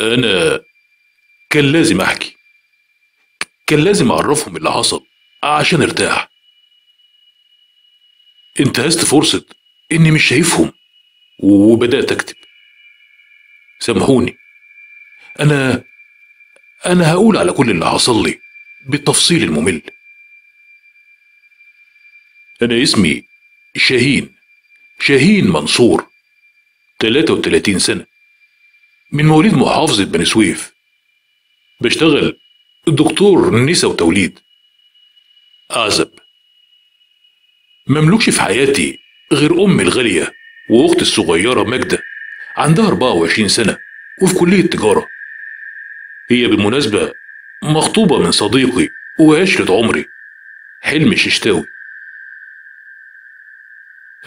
أنا كان لازم أحكي. كان لازم أعرفهم اللي حصل عشان أرتاح. انتهزت فرصة إني مش شايفهم وبدأت أكتب. سامحوني. أنا أنا هقول على كل اللي حصل لي بالتفصيل الممل. أنا اسمي شاهين شاهين منصور 33 سنة. من مواليد محافظة بني سويف. بشتغل دكتور نسا وتوليد. أعزب مملوكش في حياتي غير أمي الغالية وأختي الصغيرة ماجدة. عندها 24 سنة وفي كلية تجارة. هي بالمناسبة مخطوبة من صديقي وعشرة عمري. حلمي الششتاوي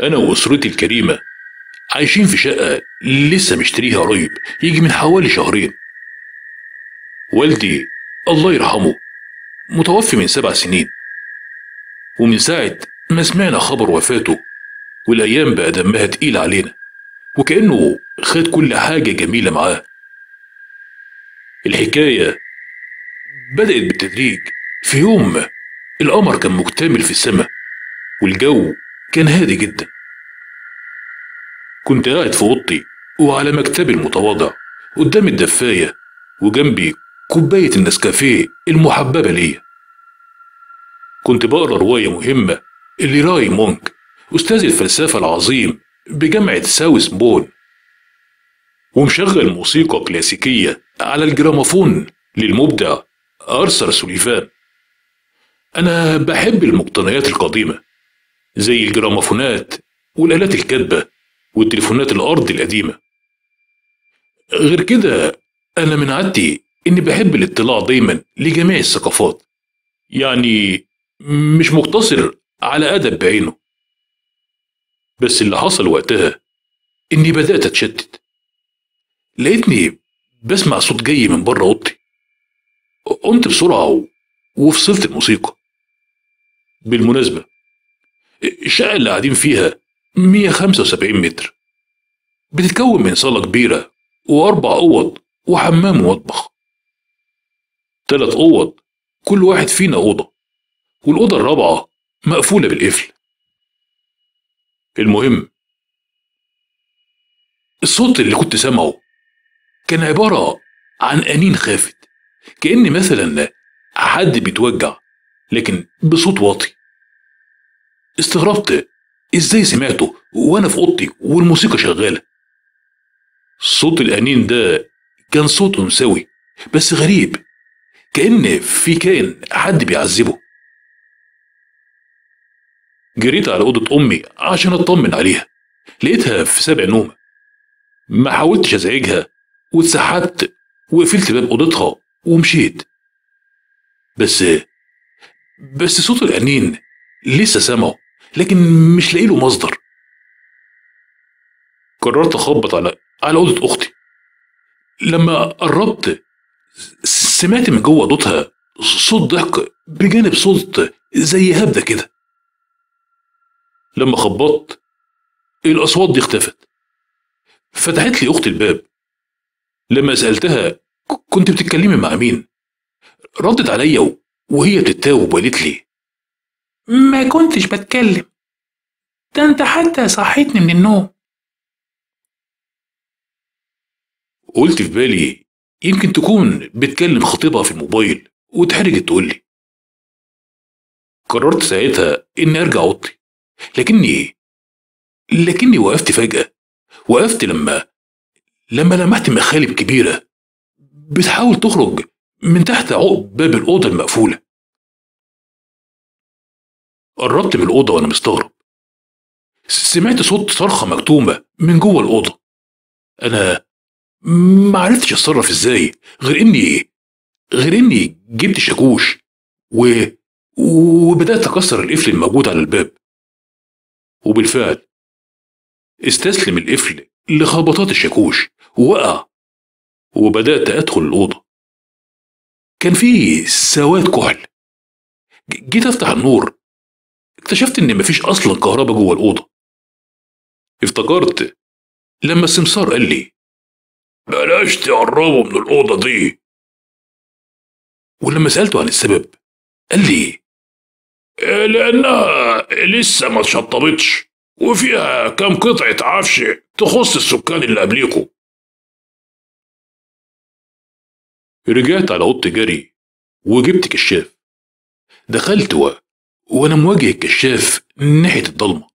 أنا وأسرتي الكريمة عايشين في شقة لسه مشتريها قريب يجي من حوالي شهرين. والدي الله يرحمه متوفي من سبع سنين. ومن ساعة ما سمعنا خبر وفاته والأيام بقى دمها تقيل علينا وكأنه خد كل حاجة جميلة معاه. الحكاية بدأت بالتدريج. في يوم القمر كان مكتمل في السماء والجو كان هادي جدا. كنت قاعد في اوضتي وعلى مكتبي المتواضع قدام الدفاية وجنبي كوباية النسكافيه المحببة ليا كنت بقرأ رواية مهمة لراي مونك أستاذ الفلسفة العظيم بجامعة ساوث بون ومشغل موسيقى كلاسيكية على الجراموفون للمبدع أرثر سوليفان. أنا بحب المقتنيات القديمة زي الجراموفونات والآلات الكاتبة والتليفونات الأرض القديمة. غير كده أنا من عادتي إني بحب الاطلاع دايما لجميع الثقافات. يعني مش مقتصر على أدب بعينه. بس اللي حصل وقتها إني بدأت أتشتت. لقيتني بسمع صوت جاي من بره أوضتي. قمت بسرعة. وفصلت الموسيقى. بالمناسبة الشقة اللي قاعدين فيها 175 متر. بتتكون من صالة كبيرة وأربع أوض وحمام ومطبخ. تلات أوض كل واحد فينا أوضة. والأوضة الرابعة مقفولة بالقفل. المهم الصوت اللي كنت سامعه كان عبارة عن أنين خافت كأن مثلا حد بيتوجع لكن بصوت واطي. استغربت إزاي سمعته؟ وأنا في أوضتي والموسيقى شغالة. صوت الأنين ده كان صوت أنثوي بس غريب. كأن في كائن حد بيعذبه. جريت على أوضة أمي عشان أطمن عليها. لقيتها في سابع نومة. ما حاولتش أزعجها واتسحبت وقفلت باب أوضتها ومشيت. بس بس صوت الأنين لسه سامعه. لكن مش لاقي له مصدر. قررت أخبط على على أوضة أختي. لما قربت سمعت من جوه اوضتها صوت ضحك بجانب صوت زي هبدة كده. لما خبطت الأصوات دي اختفت. فتحت لي أختي الباب. لما سألتها كنت بتتكلمي مع مين؟ ردت عليا وهي بتتاوب وقالت لي ما كنتش بتكلم. ده انت حتى صحيتني من النوم. قلت في بالي يمكن تكون بتكلم خطيبها في الموبايل واتحرجت تقول لي. قررت ساعتها إني أرجع أوضتي. لكني لكني وقفت فجأة. وقفت لما لما لمحت مخالب كبيرة بتحاول تخرج من تحت عقب باب الأوضة المقفولة. قربت من الأوضة وأنا مستغرب. سمعت صوت صرخة مكتومة من جوه الأوضة. أنا ما عرفتش أتصرف إزاي غير إني غير إني جبت شاكوش و... وبدأت أكسر القفل الموجود على الباب. وبالفعل استسلم القفل لخبطات الشاكوش ووقع وبدأت أدخل الأوضة. كان في سواد كحل. جيت أفتح النور اكتشفت إن مفيش أصلا كهرباء جوه الأوضة. افتكرت لما السمسار قال لي بلاش تقربوا من الأوضة دي. ولما سألته عن السبب قال لي "إيه، لأنها لسه ما اتشطبتش وفيها كام قطعة عفش تخص السكان اللي قبليكوا رجعت على أوضتي جري وجبت كشاف. دخلت و... وأنا مواجه الكشاف ناحية الضلمة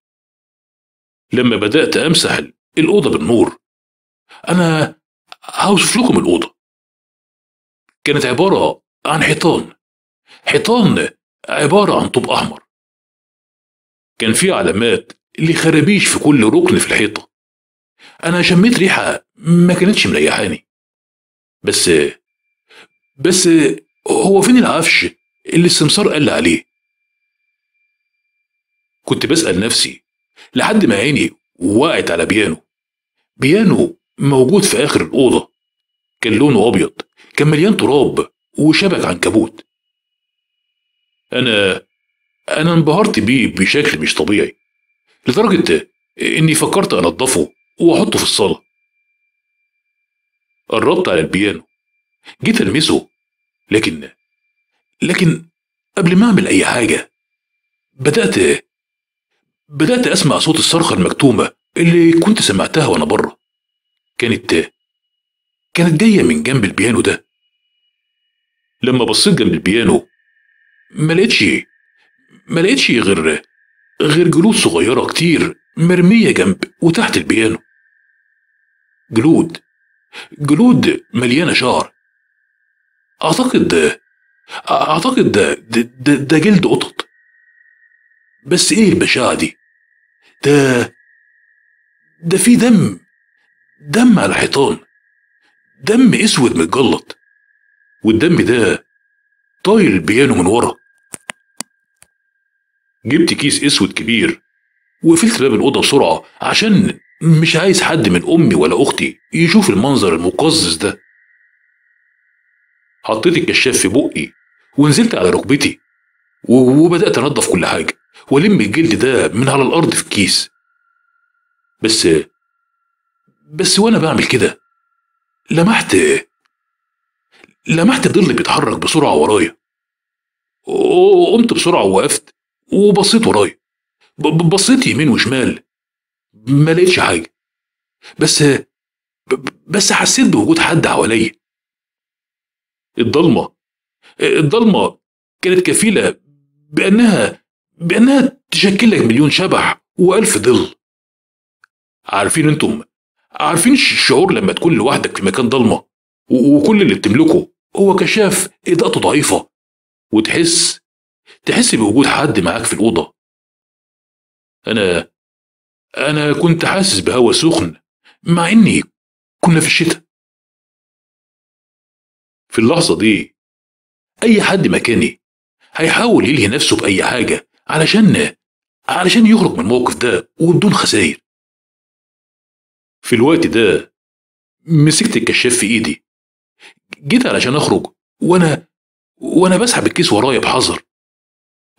لما بدأت أمسح ال- الأوضة بالنور أنا هوصف لكم الأوضة. كانت عبارة عن حيطان. حيطان عبارة عن طوب أحمر. كان في علامات لخرابيش في كل ركن في الحيطة. أنا شميت ريحة ما كانتش مريحاني بس بس هو فين العفش اللي السمسار قال لي عليه؟ كنت بسأل نفسي لحد ما عيني وقعت على بيانو. بيانو موجود في آخر الأوضة. كان لونه أبيض كان مليان تراب وشبك عنكبوت أنا أنا انبهرت بيه بشكل مش طبيعي لدرجة إني فكرت أنضفه وأحطه في الصالة. قربت على البيانو. جيت ألمسه لكن لكن قبل ما أعمل أي حاجة بدأت بدأت أسمع صوت الصرخة المكتومة اللي كنت سمعتها وأنا بره. كانت كانت جاية من جنب البيانو ده. لما بصيت جنب البيانو ما لقيتش ما لقيتش غير غير جلود صغيرة كتير مرمية جنب وتحت البيانو. جلود جلود مليانة شعر. أعتقد أعتقد ده, ده, ده, ده جلد قطط. بس إيه البشاعة دي؟ ده ده في دم دم على الحيطان دم أسود متجلط والدم ده طاير البيانو من ورا. جبت كيس أسود كبير وقفلت باب الأوضة بسرعة عشان مش عايز حد من أمي ولا أختي يشوف المنظر المقزز ده. حطيت الكشاف في بقي ونزلت على ركبتي وبدأت انضف كل حاجة. والم الجلد ده من على الأرض في الكيس بس بس وأنا بعمل كده. لمحت لمحت ظل بيتحرك بسرعة ورايا قمت بسرعة ووقفت وبصيت ورايا بصيت يمين وشمال. ما لقيتش حاجة. بس بس حسيت بوجود حد حواليا. الضلمة الضلمة كانت كفيلة بأنها بأنها تشكل لك مليون شبح وألف ظل. عارفين أنتم؟ عارفين الشعور لما تكون لوحدك في مكان ضلمه و- وكل اللي بتملكه هو كشاف إضاءته ضعيفة. وتحس تحس بوجود حد معاك في الأوضة. أنا أنا كنت حاسس بهوا سخن مع إني كنا في الشتاء. في اللحظة دي أي حد مكاني هيحاول يلهي نفسه بأي حاجة. علشان علشان يخرج من الموقف ده وبدون خسائر في الوقت ده مسكت الكشاف في ايدي. جيت علشان اخرج وأنا وأنا بسحب الكيس ورايا بحذر.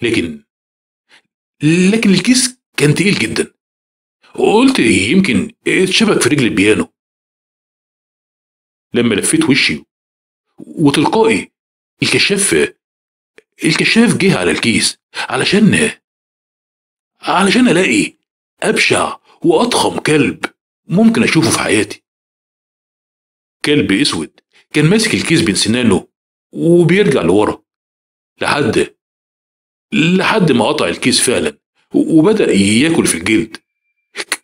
لكن لكن الكيس كان تقيل جدا. قلت يمكن اتشبك في رجل البيانو. لما لفيت وشي وتلقائي الكشاف الكشاف جه على الكيس علشان علشان ألاقي أبشع وأضخم كلب ممكن أشوفه في حياتي. كلب أسود كان ماسك الكيس بين سنانه وبيرجع لورا لحد لحد ما قطع الكيس فعلا وبدأ ياكل في الجلد.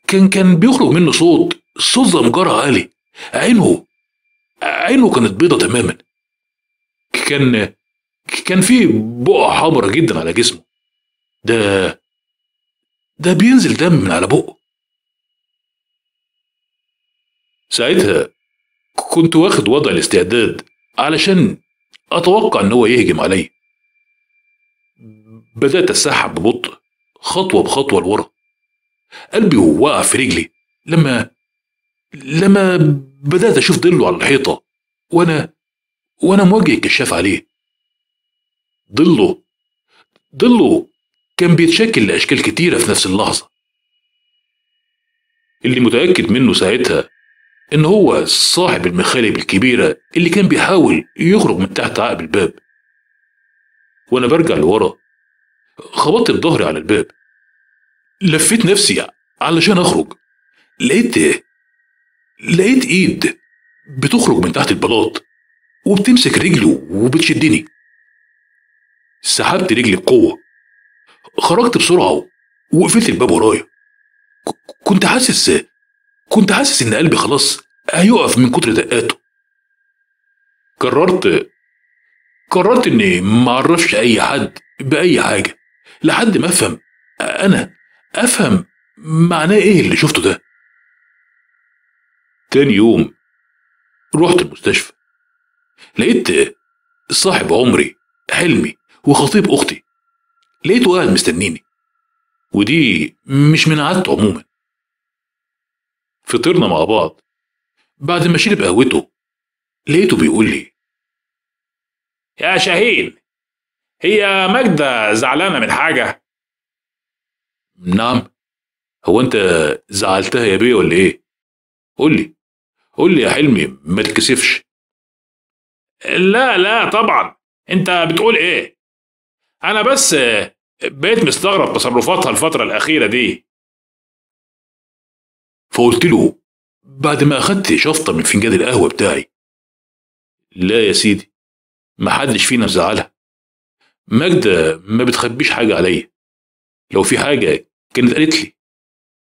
كان كان بيخرج منه صوت صوت زمجرة عالي. عينه عينه كانت بيضة تماما. كان كان في بقع حمرا جدا على جسمه. ده ده بينزل دم من على بقه. ساعتها كنت واخد وضع الاستعداد علشان أتوقع إن هو يهجم عليا بدأت أسحب ببطء خطوة بخطوة لورا. قلبي وقع في رجلي لما لما بدأت أشوف ظله على الحيطة وأنا وأنا موجه الكشاف عليه. ظله ظله كان بيتشكل لأشكال كتيرة في نفس اللحظة. اللي متأكد منه ساعتها إن هو صاحب المخالب الكبيرة اللي كان بيحاول يخرج من تحت عقب الباب. وأنا برجع لورا خبطت بظهري على الباب. لفيت نفسي علشان أخرج. لقيت لقيت إيد بتخرج من تحت البلاط وبتمسك رجله وبتشدني. سحبت رجلي بقوة. خرجت بسرعة وقفلت الباب ورايا. كنت حاسس كنت حاسس إن قلبي خلاص هيقف من كتر دقاته. قررت قررت إني ما أعرفش أي حد بأي حاجة. لحد ما أفهم أنا أفهم معناه إيه اللي شفته ده. تاني يوم رحت المستشفى. لقيت صاحب عمري حلمي وخطيب أختي. لقيته قاعد مستنيني. ودي مش من عادته عموما. فطرنا مع بعض. بعد ما شرب قهوته لقيته بيقول لي يا شاهين هي ماجدة زعلانة من حاجة؟ نعم. هو أنت زعلتها يا بيه ولا إيه؟ قول لي. قول لي يا حلمي ما تتكسفش. لا لا طبعا. أنت بتقول إيه؟ أنا بس بقيت مستغرب تصرفاتها الفترة الأخيرة دي. فقلت له بعد ما اخدت شفطة من فنجان القهوة بتاعي. لا يا سيدي ما حدش فينا مزعلها ماجدة ما بتخبيش حاجة عليا. لو في حاجة كانت قالت لي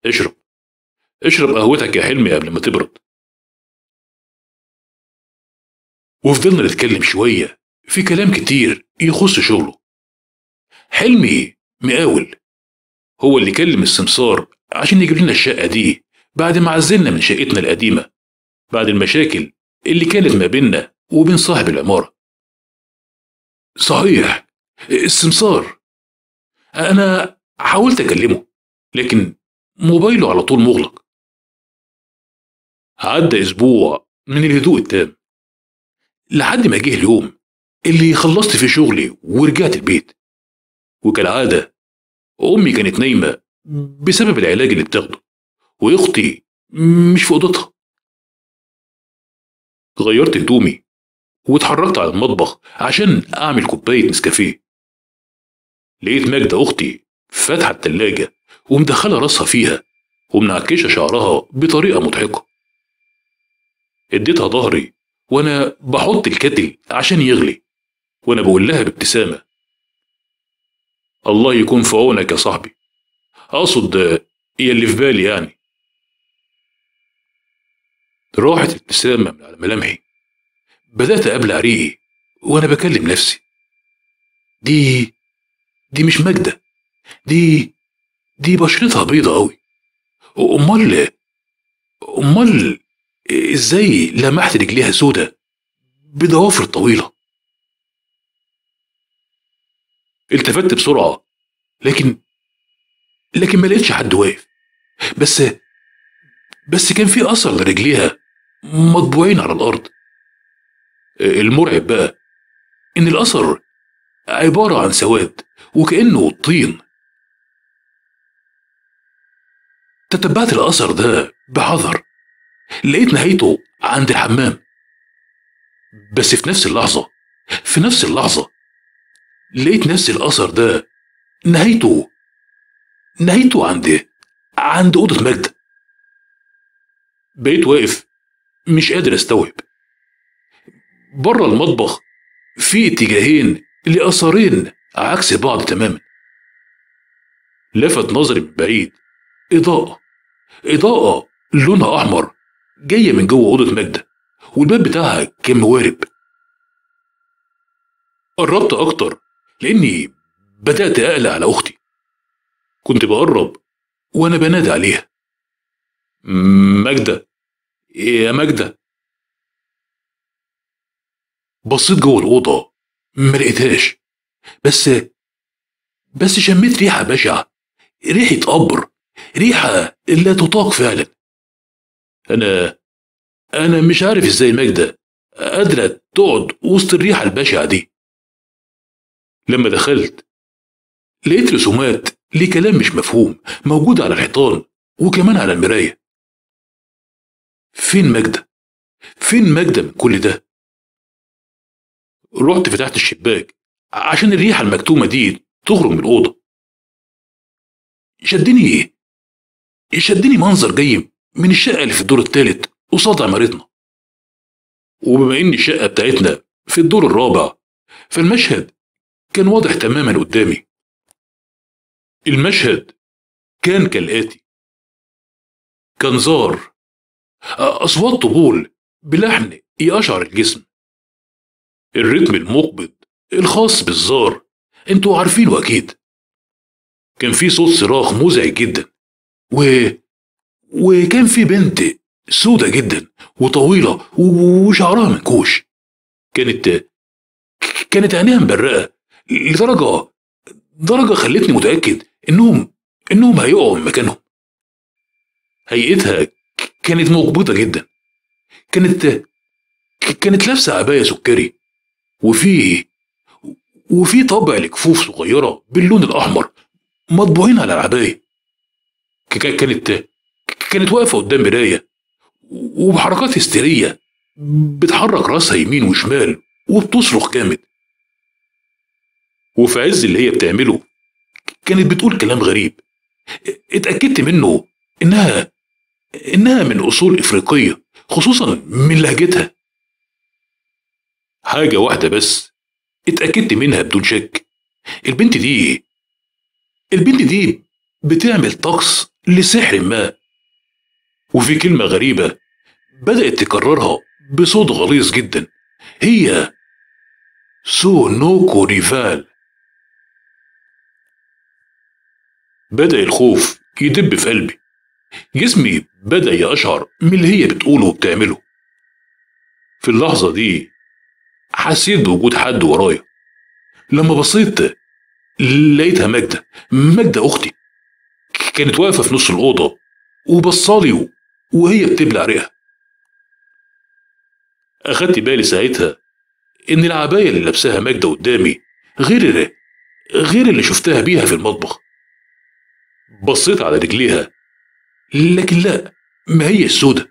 اشرب. اشرب قهوتك يا حلمي قبل ما تبرد. وفضلنا نتكلم شوية في كلام كتير يخص شغله. حلمي مقاول. هو اللي كلم السمسار عشان يجيب لنا الشقة دي بعد ما عزلنا من شقتنا القديمة بعد المشاكل اللي كانت ما بيننا وبين صاحب العمارة. صحيح السمسار أنا حاولت أكلمه لكن موبايله على طول مغلق. عدى أسبوع من الهدوء التام لحد ما جه اليوم اللي خلصت فيه شغلي ورجعت البيت. وكالعادة أمي كانت نايمة بسبب العلاج اللي بتاخده وأختي مش في أوضتها. غيرت هدومي واتحركت على المطبخ عشان أعمل كوباية نسكافيه. لقيت ماجدة أختي فاتحة التلاجة ومدخلة راسها فيها ومنعكشة شعرها بطريقة مضحكة. اديتها ظهري وأنا بحط الكتل عشان يغلي وأنا بقول لها بابتسامة الله يكون في عونك يا صاحبي. أقصد هي اللي في بالي يعني. راحت الابتسامة من على ملامحي. بدأت أبلع ريقي وأنا بكلم نفسي. دي دي مش ماجدة. دي دي بشرتها بيضة أوي. أمال أمال إزاي لمحت رجليها سودة بضوافر طويلة؟ التفت بسرعة لكن لكن ما لقيتش حد واقف. بس بس كان في أثر لرجليها مطبوعين على الأرض. المرعب بقى إن الأثر عبارة عن سواد وكأنه طين. تتبعت الأثر ده بحذر. لقيت نهايته عند الحمام. بس في نفس اللحظة في نفس اللحظة لقيت نفس الأثر ده. نهايته نهايته عند عند أوضة ماجدة بقيت واقف مش قادر أستوعب. بره المطبخ في اتجاهين لأثرين عكس بعض تماما. لفت نظري من بعيد. إضاءة. إضاءة لونها أحمر جاية من جوه أوضة ماجدة والباب بتاعها كان موارب. قربت أكتر لأني بدأت أقلق على أختي. كنت بقرب وأنا بنادي عليها. ماجدة يا ماجدة. بصيت جوه الأوضة ما لقيتهاش. بس بس شميت ريحة بشعة ريحة قبر ريحة لا تطاق فعلا. أنا أنا مش عارف إزاي ماجدة قادرة تقعد وسط الريحة البشعة دي. لما دخلت لقيت رسومات لكلام كلام مش مفهوم موجود على الحيطان وكمان على المراية. فين ماجدة؟ فين ماجدة من كل ده؟ رحت فتحت الشباك عشان الريحة المكتومة دي تخرج من الأوضة. شدني إيه؟ شدني منظر جاي من الشقة اللي في الدور الثالث قصاد عمارتنا. وبما إن الشقة بتاعتنا في الدور الرابع فالمشهد كان واضح تماما قدامي. المشهد كان كالآتي. كان زار. أصوات طبول بلحن يقشعر الجسم. الريتم المقبض الخاص بالزار. أنتوا عارفينه أكيد. كان في صوت صراخ مزعج جدا. و... وكان في بنت سودة جدا وطويلة وشعرها منكوش. كانت كانت عينيها مبرقة. لدرجة درجة خلتني متأكد إنهم إنهم هيقعوا من مكانهم. هيئتها كانت مقبضة جدا. كانت كانت لابسة عباية سكري وفي وفي طبع لكفوف صغيرة باللون الأحمر مطبوعين على العباية. كانت كانت واقفة قدام مراية وبحركات هستيرية بتحرك رأسها يمين وشمال وبتصرخ جامد. وفي عز اللي هي بتعمله كانت بتقول كلام غريب. اتأكدت منه إنها إنها من أصول إفريقية خصوصا من لهجتها. حاجة واحدة بس اتأكدت منها بدون شك. البنت دي البنت دي بتعمل طقس لسحر ما. وفي كلمة غريبة بدأت تكررها بصوت غليظ جدا. هي سو نوكو ريفال. بدأ الخوف يدب في قلبي. جسمي بدأ يقشعر من اللي هي بتقوله وبتعمله. في اللحظة دي حسيت بوجود حد ورايا. لما بصيت لقيتها ماجدة ماجدة أختي. كانت واقفة في نص الأوضة وبصالي وهي بتبلع ريقها. أخدت بالي ساعتها إن العباية اللي لابساها ماجدة قدامي غير غير اللي شفتها بيها في المطبخ. بصيت على رجليها. لكن لا ما هي السودة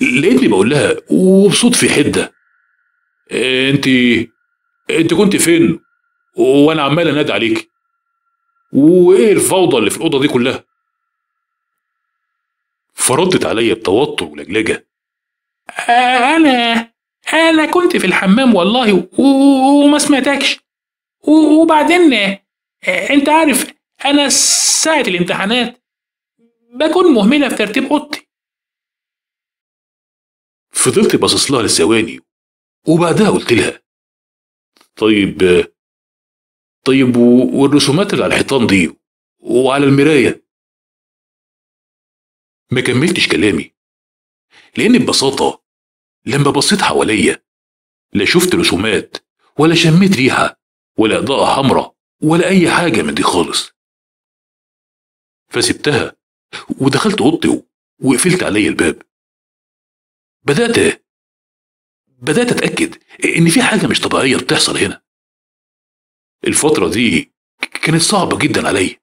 لقيتني بقول لها وبصوت في حدة. انت انت كنت فين؟ وأنا عمال أنادي عليك. وإيه الفوضى اللي في الأوضة دي كلها؟ فردت عليا بتوتر ولجلجة. أنا أنا كنت في الحمام والله وما سمعتكش. وبعدين أنت عارف أنا ساعة الامتحانات بكون مهملة في ترتيب أوضتي. فضلت باصص لها لثواني وبعدها قلت لها طيب طيب والرسومات اللي على الحيطان دي وعلى المراية؟ ما كملتش كلامي لأن ببساطة لما بصيت حواليا لا شفت رسومات ولا شميت ريحة ولا إضاءة حمراء ولا أي حاجة من دي خالص. فسبتها ودخلت أوضتي وقفلت علي الباب. بدأت بدأت أتأكد إن في حاجة مش طبيعية بتحصل هنا. الفترة دي كانت صعبة جدا عليا.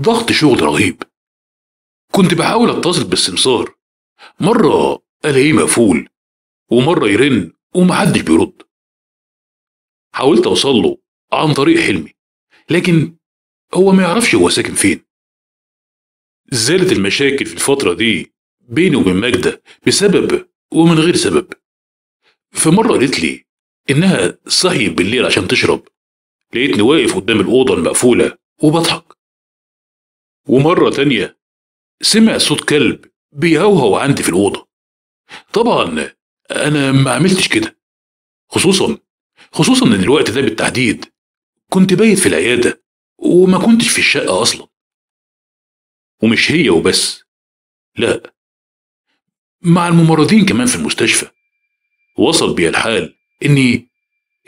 ضغط شغل رهيب. كنت بحاول أتصل بالسمسار. مرة ألاقيه مقفول ومرة يرن ومحدش بيرد. حاولت أوصل له عن طريق حلمي لكن هو ما يعرفش هو ساكن فين. زالت المشاكل في الفترة دي بيني وبين ماجدة بسبب ومن غير سبب. فمرة قالت لي إنها صحيت بالليل عشان تشرب. لقيتني واقف قدام الأوضة المقفولة وبضحك. ومرة تانية سمع صوت كلب بيهوهو عندي في الأوضة. طبعا أنا ما عملتش كده. خصوصا خصوصا إن الوقت ده بالتحديد كنت بايت في العيادة وما كنتش في الشقة أصلا. ومش هي وبس. لا. مع الممرضين كمان في المستشفى. وصل بيا الحال إني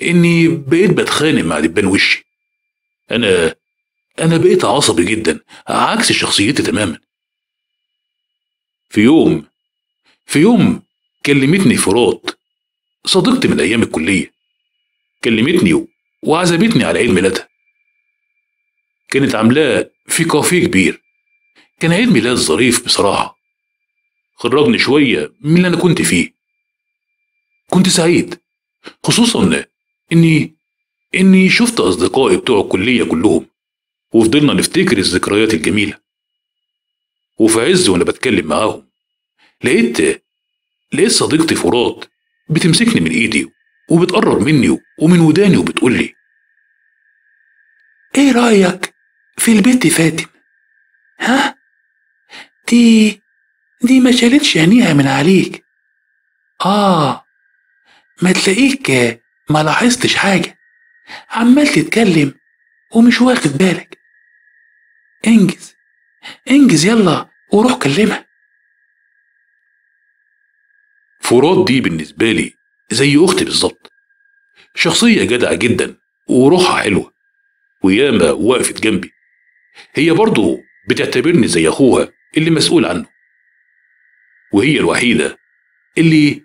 إني بقيت بتخانق مع دبان وشي. أنا أنا بقيت عصبي جدا عكس شخصيتي تماما. في يوم في يوم كلمتني فرات صديقتي من أيام الكلية كلمتني وعزمتني على عيد ميلادها. كانت عاملاه في كافيه كبير. كان عيد ميلاد ظريف بصراحة. خرجني شوية من اللي أنا كنت فيه. كنت سعيد. خصوصا إني إني شفت أصدقائي بتوع الكلية كلهم وفضلنا نفتكر الذكريات الجميلة. وفي عز وأنا بتكلم معاهم لقيت لقيت صديقتي فرات بتمسكني من إيدي وبتقرب مني ومن وداني وبتقول لي إيه رأيك في البت فاتن ها؟ دي دي ما شالتش عينيها من عليك. آه ما تلاقيك ما لاحظتش حاجة. عمال تتكلم ومش واخد بالك. انجز انجز يلا وروح كلمها. فرات دي بالنسبة لي زي أختي بالظبط. شخصية جدعة جدا وروحها حلوة. وياما وقفت جنبي. هي برضو بتعتبرني زي أخوها. اللي مسؤول عنه. وهي الوحيدة اللي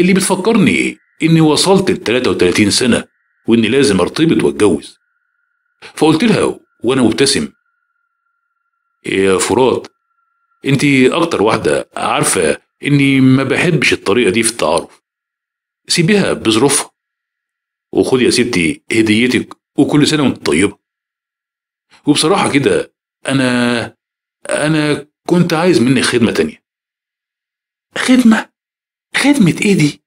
اللي بتفكرني إني وصلت ل 33 سنة وإني لازم أرتبط وأتجوز. فقلت لها وأنا مبتسم. يا فرات انتي أكتر واحدة عارفة إني ما بحبش الطريقة دي في التعارف. سيبيها بظروفها وخدي يا ستي هديتك وكل سنة وأنت طيبة. وبصراحة كده أنا أنا كنت عايز منك خدمة تانية. خدمة؟ خدمة إيه دي؟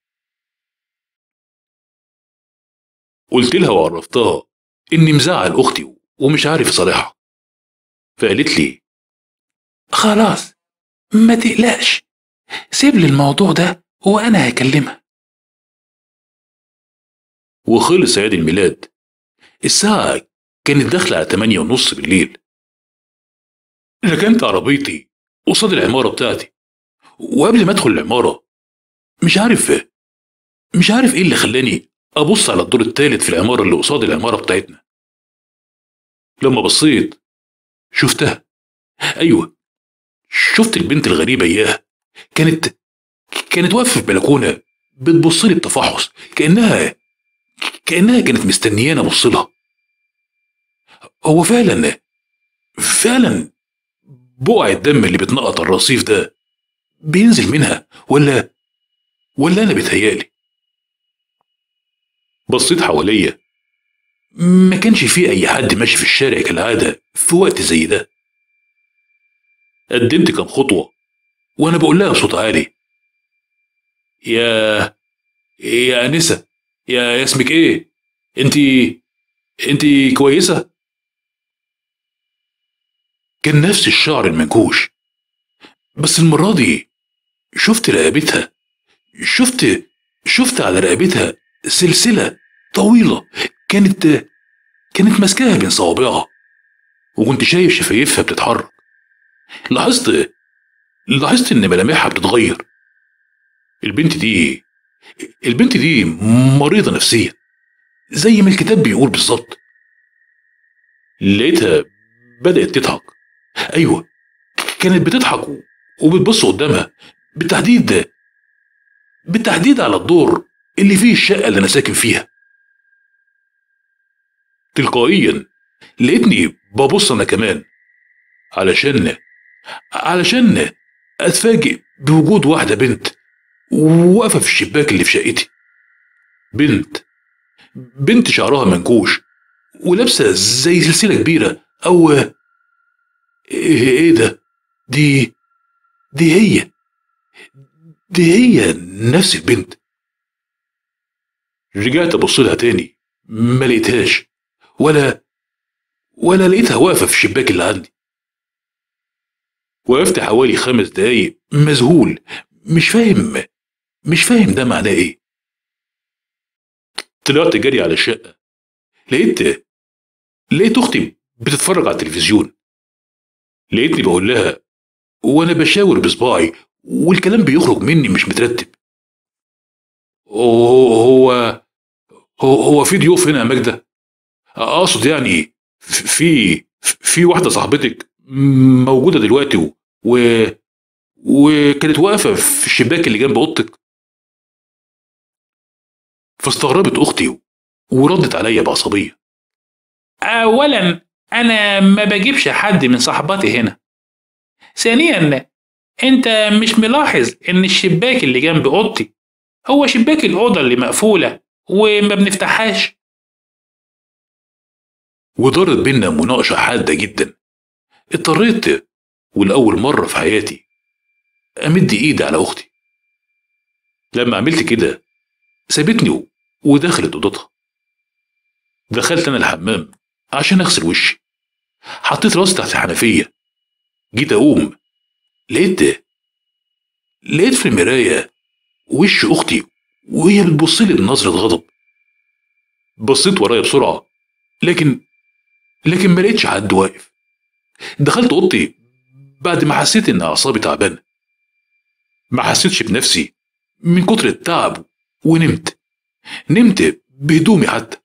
قلت لها وعرفتها إني مزعل أختي ومش عارف أصالحها فقالت لي خلاص ما تقلقش سيب لي الموضوع ده وأنا هكلمها. وخلص عيد الميلاد. الساعة كانت داخلة على تمانية ونص بالليل. ركنت عربيتي قصاد العمارة بتاعتي وقبل ما أدخل العمارة مش عارف مش عارف إيه اللي خلاني أبص على الدور التالت في العمارة اللي قصاد العمارة بتاعتنا. لما بصيت شفتها. أيوة شفت البنت الغريبة إياها. كانت كانت واقفة في البلكونة بتبص لي بتفحص كأنها كأنها كانت مستنياني أبص لها. هو فعلا فعلا بقع الدم اللي بتنقط الرصيف ده بينزل منها ولا ولا أنا بتهيألي بصيت حواليا ما كانش في أي حد ماشي في الشارع كالعادة في وقت زي ده قدمت كام خطوة وأنا بقول لها بصوت عالي يا يا أنسة يا اسمك إيه؟ أنتي أنتي كويسة؟ كان نفس الشعر المنكوش. بس المرة دي شفت رقبتها شفت شفت على رقبتها سلسلة طويلة كانت كانت ماسكاها بين صوابعها وكنت شايف شفايفها بتتحرك. لاحظت لاحظت إن ملامحها بتتغير. البنت دي البنت دي مريضة نفسيا زي ما الكتاب بيقول بالظبط. لقيتها بدأت تضحك. أيوة. كانت بتضحك وبتبص قدامها بالتحديد بالتحديد على الدور اللي فيه الشقة اللي أنا ساكن فيها. تلقائيا لقيتني ببص أنا كمان علشان علشان أتفاجئ بوجود واحدة بنت واقفة في الشباك اللي في شقتي. بنت بنت شعرها منكوش ولابسة زي سلسلة كبيرة أو إيه, إيه ده؟ دي دي هي دي هي نفس البنت. رجعت أبص لها تاني ما لقيتهاش ولا ولا لقيتها واقفة في الشباك اللي عندي. وقفت حوالي خمس دقايق مذهول مش فاهم مش فاهم ده معناه إيه. طلعت جري على الشقة لقيت لقيت أختي بتتفرج على التلفزيون. لقيتني بقول لها وأنا بشاور بصباعي والكلام بيخرج مني مش مترتب. هو هو هو, في ضيوف هنا يا ماجدة؟ أقصد يعني في في واحدة صاحبتك موجودة دلوقتي و, وكانت واقفة في الشباك اللي جنب أوضتك؟ فاستغربت أختي وردت عليا بعصبية. أولا أنا ما بجيبش حد من صحباتي هنا. ثانيا أنت مش ملاحظ إن الشباك اللي جنب أوضتي هو شباك الأوضة اللي مقفولة وما بنفتحهاش؟ ودارت بينا مناقشة حادة جدا. اضطريت ولأول مرة في حياتي أمد إيدي على أختي. لما عملت كده سابتني ودخلت أوضتها. دخلت أنا الحمام. عشان أغسل وشي. حطيت راسي تحت الحنفية. جيت أقوم. لقيت لقيت في المراية وش أختي وهي بتبصلي بنظرة غضب بصيت ورايا بسرعة لكن لكن ما لقيتش حد واقف. دخلت أوضتي بعد ما حسيت إن أعصابي تعبانة. ما حسيتش بنفسي من كتر التعب ونمت. نمت بهدومي حتى.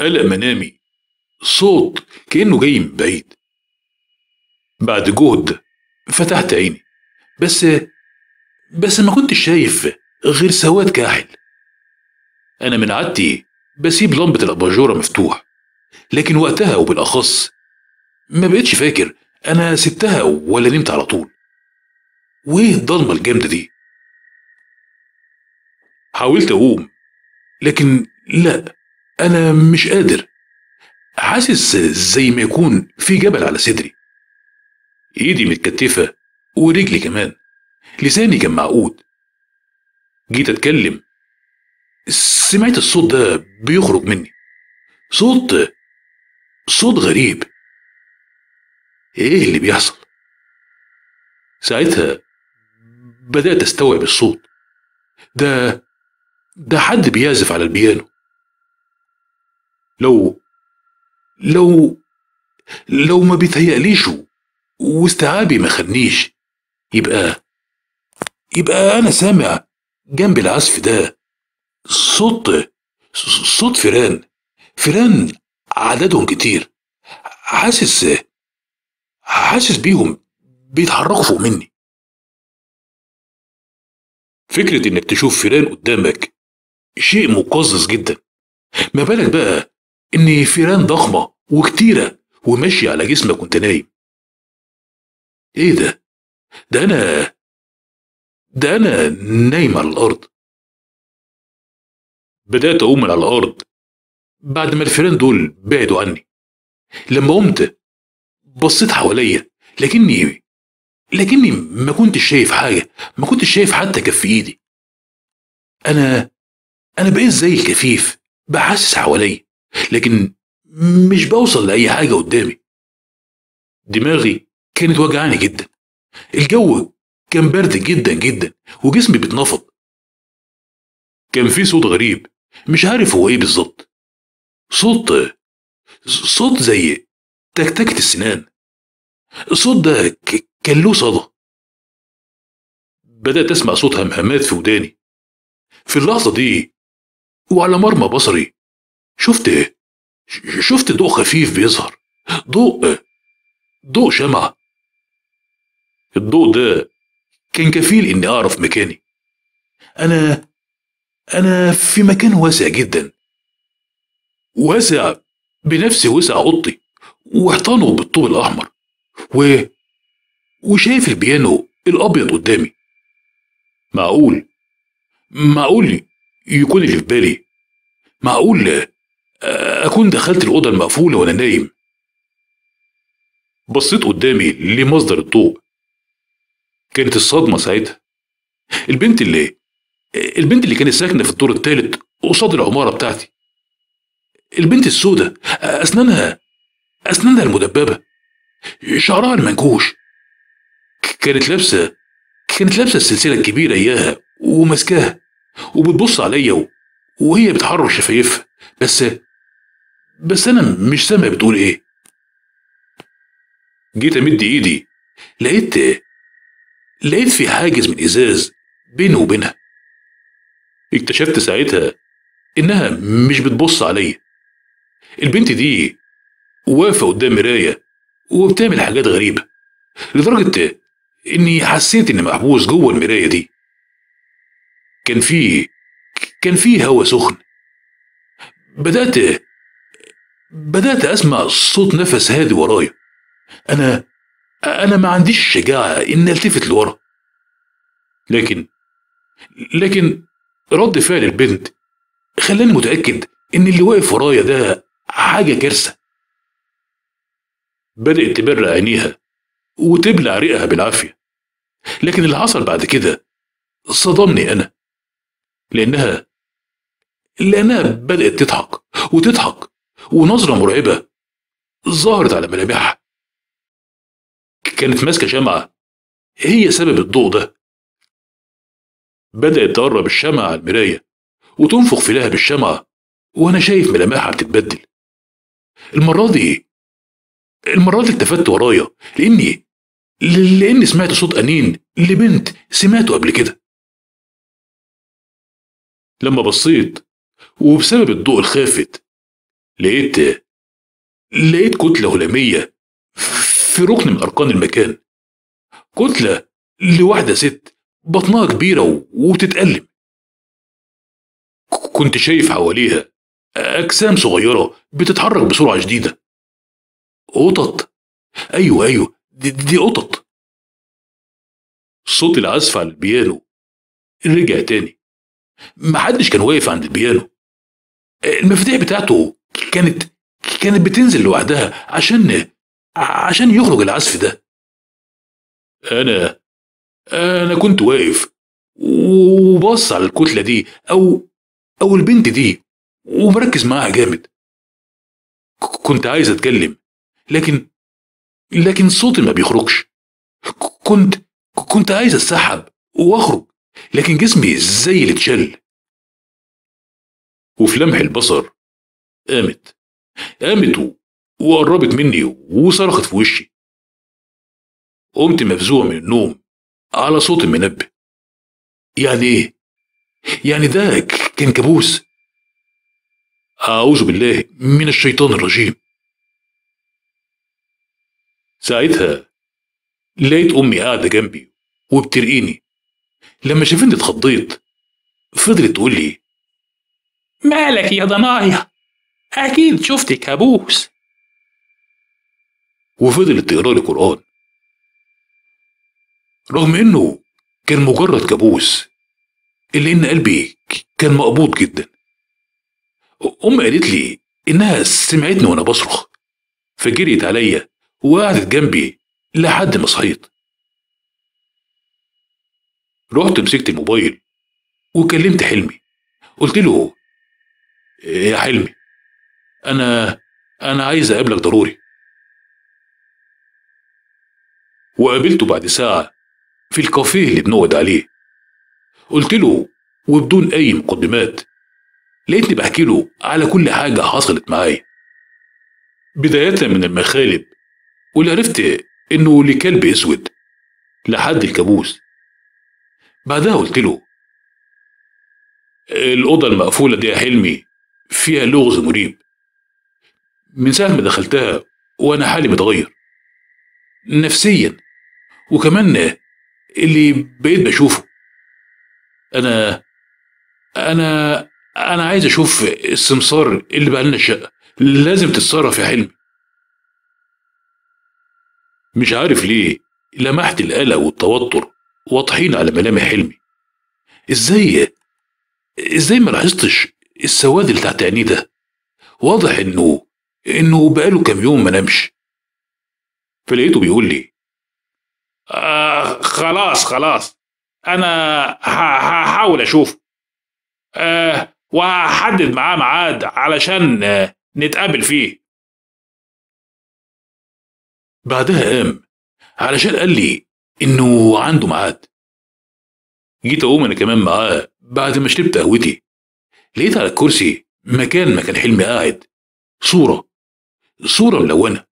قلق منامي صوت كأنه جاي من بعيد. بعد جهد فتحت عيني. بس بس ما كنتش شايف غير سواد كاحل أنا من عادتي بسيب لمبة الأباجورة مفتوح لكن وقتها وبالأخص ما بقتش فاكر أنا سبتها ولا نمت على طول. وإيه الضلمة الجامدة دي؟ حاولت أقوم لكن لا. أنا مش قادر. حاسس زي ما يكون في جبل على صدري. إيدي متكتفة ورجلي كمان. لساني كان معقود. جيت أتكلم. سمعت الصوت ده بيخرج مني. صوت صوت غريب. إيه اللي بيحصل؟ ساعتها بدأت أستوعب الصوت. ده ده حد بيعزف على البيانو. لو لو لو ما بيتهيأليش واستيعابي ما خدنيش يبقى يبقى أنا سامع جنب العزف ده صوت صوت فيران فيران عددهم كتير حاسس حاسس بيهم بيتحركوا فوق مني. فكرة إنك تشوف فيران قدامك شيء مقزز جدا. ما بالك بقى ان فيران ضخمة وكتيرة وماشية على جسمك وأنت نايم. إيه ده؟ ده أنا ده أنا نايم على الأرض. بدأت أقوم من على الأرض بعد ما الفيران دول بعدوا عني. لما قمت بصيت حواليا لكني لكني ما كنتش شايف حاجة ما كنتش شايف حتى كف إيدي. أنا أنا بقيت زي الكفيف بحسس حواليا. لكن مش بوصل لأي حاجة قدامي. دماغي كانت وجعاني جدا. الجو كان برد جدا جدا وجسمي بيتنفض. كان في صوت غريب مش عارف هو إيه بالظبط. صوت صوت زي تكتكة السنان. الصوت ده ك- كان له صدى. بدأت أسمع صوت همهمات في وداني. في اللحظة دي وعلى مرمى بصري شفت ش- شفت ضوء خفيف بيظهر. ضوء ضوء شمعة الضوء ده كان كفيل إني أعرف مكاني. أنا أنا في مكان واسع جدا. واسع بنفس وسع أوضتي وحيطانه بالطوب الأحمر. و... وشايف البيانو الأبيض قدامي. معقول؟ معقول يكون اللي في بالي. معقول أكون دخلت الأوضة المقفولة وأنا نايم. بصيت قدامي لمصدر الضوء. كانت الصدمة ساعتها. البنت اللي البنت اللي كانت ساكنة في الدور الثالث قصاد العمارة بتاعتي. البنت السوداء أسنانها أسنانها المدببة. شعرها المنكوش. كانت لابسة كانت لابسة السلسلة الكبيرة إياها وماسكاها. وبتبص عليا وهي بتحرك شفايفها. بس بس أنا مش سامع بتقول إيه. جيت أمد إيدي لقيت لقيت في حاجز من إزاز بيني وبينها. اكتشفت ساعتها إنها مش بتبص عليا. البنت دي واقفة قدام مراية وبتعمل حاجات غريبة لدرجة إني حسيت إني محبوس جوه المراية دي. كان في كان في هوا سخن. بدأت بدأت أسمع صوت نفس هادي ورايا أنا أنا ما عنديش الشجاعة إن ألتفت لورا. لكن لكن رد فعل البنت خلاني متأكد إن اللي واقف ورايا ده حاجة كارثة. بدأت تبرق عينيها وتبلع ريقها بالعافية. لكن اللي حصل بعد كده صدمني أنا لأنها لأنها بدأت تضحك وتضحك ونظرة مرعبة ظهرت على ملامحها. كانت ماسكة شمعة. هي سبب الضوء ده. بدأت تقرب الشمعة على المراية وتنفخ في لهب الشمعة وأنا شايف ملامحها بتتبدل. المرة دي المرة دي التفت ورايا لأني لأني سمعت صوت أنين لبنت سمعته قبل كده. لما بصيت وبسبب الضوء الخافت لقيت لقيت كتلة هلامية في ركن من أركان المكان. كتلة لواحدة ست بطنها كبيرة وتتألم كنت شايف حواليها أجسام صغيرة بتتحرك بسرعة شديدة. قطط. أيوة أيوة دي, دي قطط. صوت العزف على البيانو رجع تاني. محدش كان واقف عند البيانو. المفاتيح بتاعته كانت كانت بتنزل لوحدها عشان عشان يخرج العزف ده. أنا أنا كنت واقف وبص على الكتلة دي أو أو البنت دي وبركز معاها جامد. كنت عايز أتكلم لكن لكن صوتي ما بيخرجش. كنت كنت عايز اسحب وأخرج لكن جسمي زي اللي اتشل. وفي لمح البصر قامت. قامت وقربت مني وصرخت في وشي. قمت مفزوع من النوم على صوت المنبه. يعني إيه؟ يعني ده كان كابوس. أعوذ بالله من الشيطان الرجيم. ساعتها لقيت أمي قاعدة جنبي وبترقيني. لما شافتني اتخضيت فضلت تقول لي مالك يا ضنايا؟ أكيد شفت كابوس. وفضلت تقرأ لي قرآن. رغم إنه كان مجرد كابوس إلا إن قلبي كان مقبوض جدا. أم قالت لي إنها سمعتني وأنا بصرخ فجريت عليا وقعدت جنبي لحد ما صحيت. رحت مسكت الموبايل وكلمت حلمي. قلت له يا حلمي أنا أنا عايز أقابلك ضروري. وقابلته بعد ساعة في الكافيه اللي بنقعد عليه. قلت له وبدون أي مقدمات؟ لقيتني بحكي له على كل حاجة حصلت معايا. بداية من المخالب واللي عرفت إنه لكلب أسود لحد الكابوس. بعدها قلت له الأوضة المقفولة دي يا حلمي فيها لغز مريب. من ساعة ما دخلتها وأنا حالي متغير. نفسيا. وكمان اللي بقيت بشوفه. أنا أنا أنا عايز أشوف السمسار اللي بقى لنا الشقة. لازم تتصرف يا حلمي. مش عارف ليه لمحت القلق والتوتر واضحين على ملامح حلمي. إزاي إزاي ما لاحظتش السواد اللي تحت عينيه ده؟ واضح إنه إنه بقاله كام يوم ما نامش. فلقيته بيقول لي آه خلاص خلاص أنا هحاول أشوفه. آه وهحدد معاه ميعاد علشان نتقابل فيه. بعدها قام علشان قال لي إنه عنده ميعاد. جيت أقوم أنا كمان معاه بعد ما شربت قهوتي. لقيت على الكرسي مكان ما كان حلمي قاعد صورة. صورة ملونة.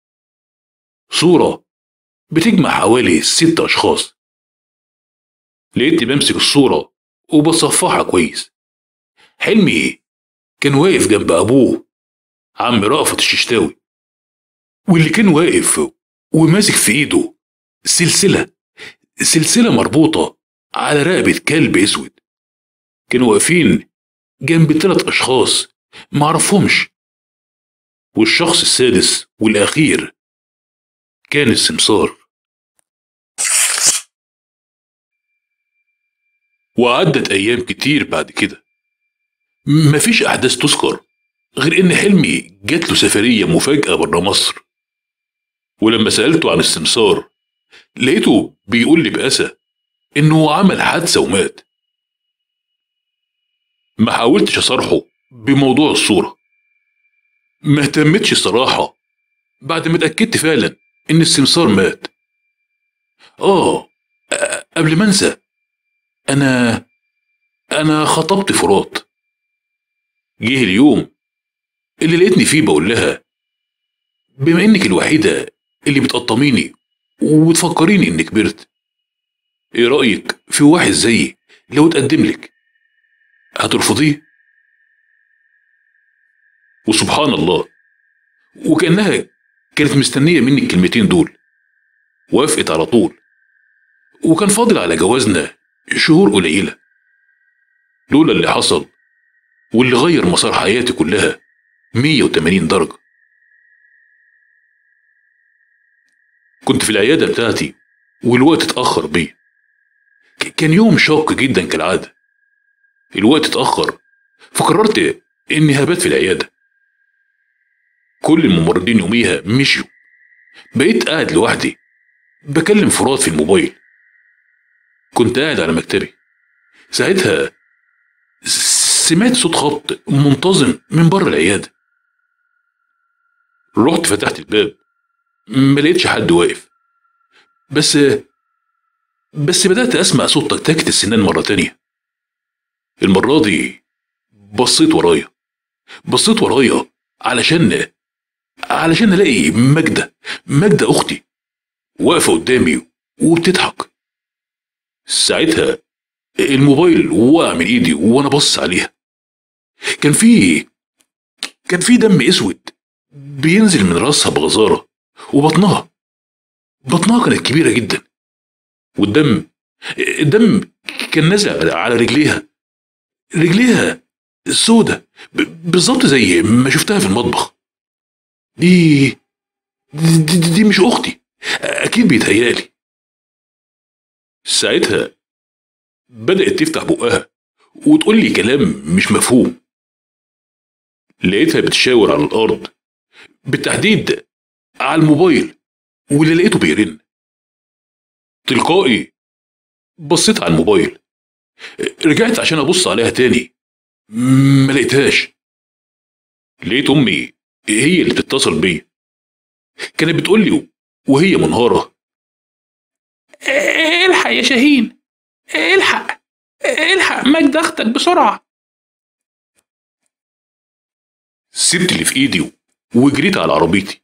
صورة بتجمع حوالي ست أشخاص. لقيتني بمسك الصورة وبصفحها كويس. حلمي كان واقف جنب أبوه عم رأفت الششتاوي. واللي كان واقف وماسك في إيده سلسلة سلسلة مربوطة على رقبة كلب أسود. كانوا واقفين جنب ثلاث أشخاص معرفهمش. والشخص السادس والأخير كان السمسار. وعدت أيام كتير بعد كده. مفيش أحداث تذكر غير إن حلمي جات له سفرية مفاجأة بره مصر. ولما سألته عن السمسار لقيته بيقول لي بأسى إنه عمل حادثة ومات. ما حاولتش أصارحه بموضوع الصورة. ما اهتمتش الصراحة بعد ما اتأكدت فعلا إن السمسار مات. آه قبل ما أنسى أنا أنا خطبت فرات. جه اليوم اللي لقيتني فيه بقول لها بما إنك الوحيدة اللي بتقطميني وتفكريني إني كبرت إيه رأيك في واحد زيي لو اتقدم لك؟ هترفضيه؟ وسبحان الله. وكأنها كانت مستنية مني الكلمتين دول. وافقت على طول. وكان فاضل على جوازنا شهور قليلة. لولا اللي حصل واللي غير مسار حياتي كلها 180 درجة. كنت في العيادة بتاعتي والوقت اتأخر بيا ك- كان يوم شاق جدا كالعادة. الوقت اتأخر فقررت إني هبات في العيادة. كل الممرضين يوميها مشيوا. بقيت قاعد لوحدي. بكلم فرات في الموبايل. كنت قاعد على مكتبي. ساعتها سمعت صوت خبط منتظم من بره العيادة. رحت فتحت الباب. ما لقيتش حد واقف. بس بس بدأت أسمع صوت تكتكة السنان مرة تانية. المرة دي بصيت ورايا. بصيت ورايا علشان علشان ألاقي ماجدة. ماجدة أختي. واقفة قدامي وبتضحك. ساعتها الموبايل وقع من إيدي وأنا بص عليها. كان في كان في دم أسود بينزل من راسها بغزارة وبطنها. بطنها كانت كبيرة جدا. والدم الدم كان نازل على رجليها. رجليها سودة بالظبط زي ما شفتها في المطبخ. دي دي, دي, دي مش أختي. أكيد بيتهيألي. ساعتها بدأت تفتح بقها وتقول لي كلام مش مفهوم. لقيتها بتشاور على الأرض بالتحديد على الموبايل واللي لقيته بيرن. تلقائي بصيت على الموبايل. رجعت عشان أبص عليها تاني. ما لقيتهاش. لقيت أمي هي اللي بتتصل بيا كانت بتقول لي وهي منهارة. الحق يا شاهين. الحق. الحق. مجد أختك بسرعة. سبت اللي في إيدي وجريت على عربيتي.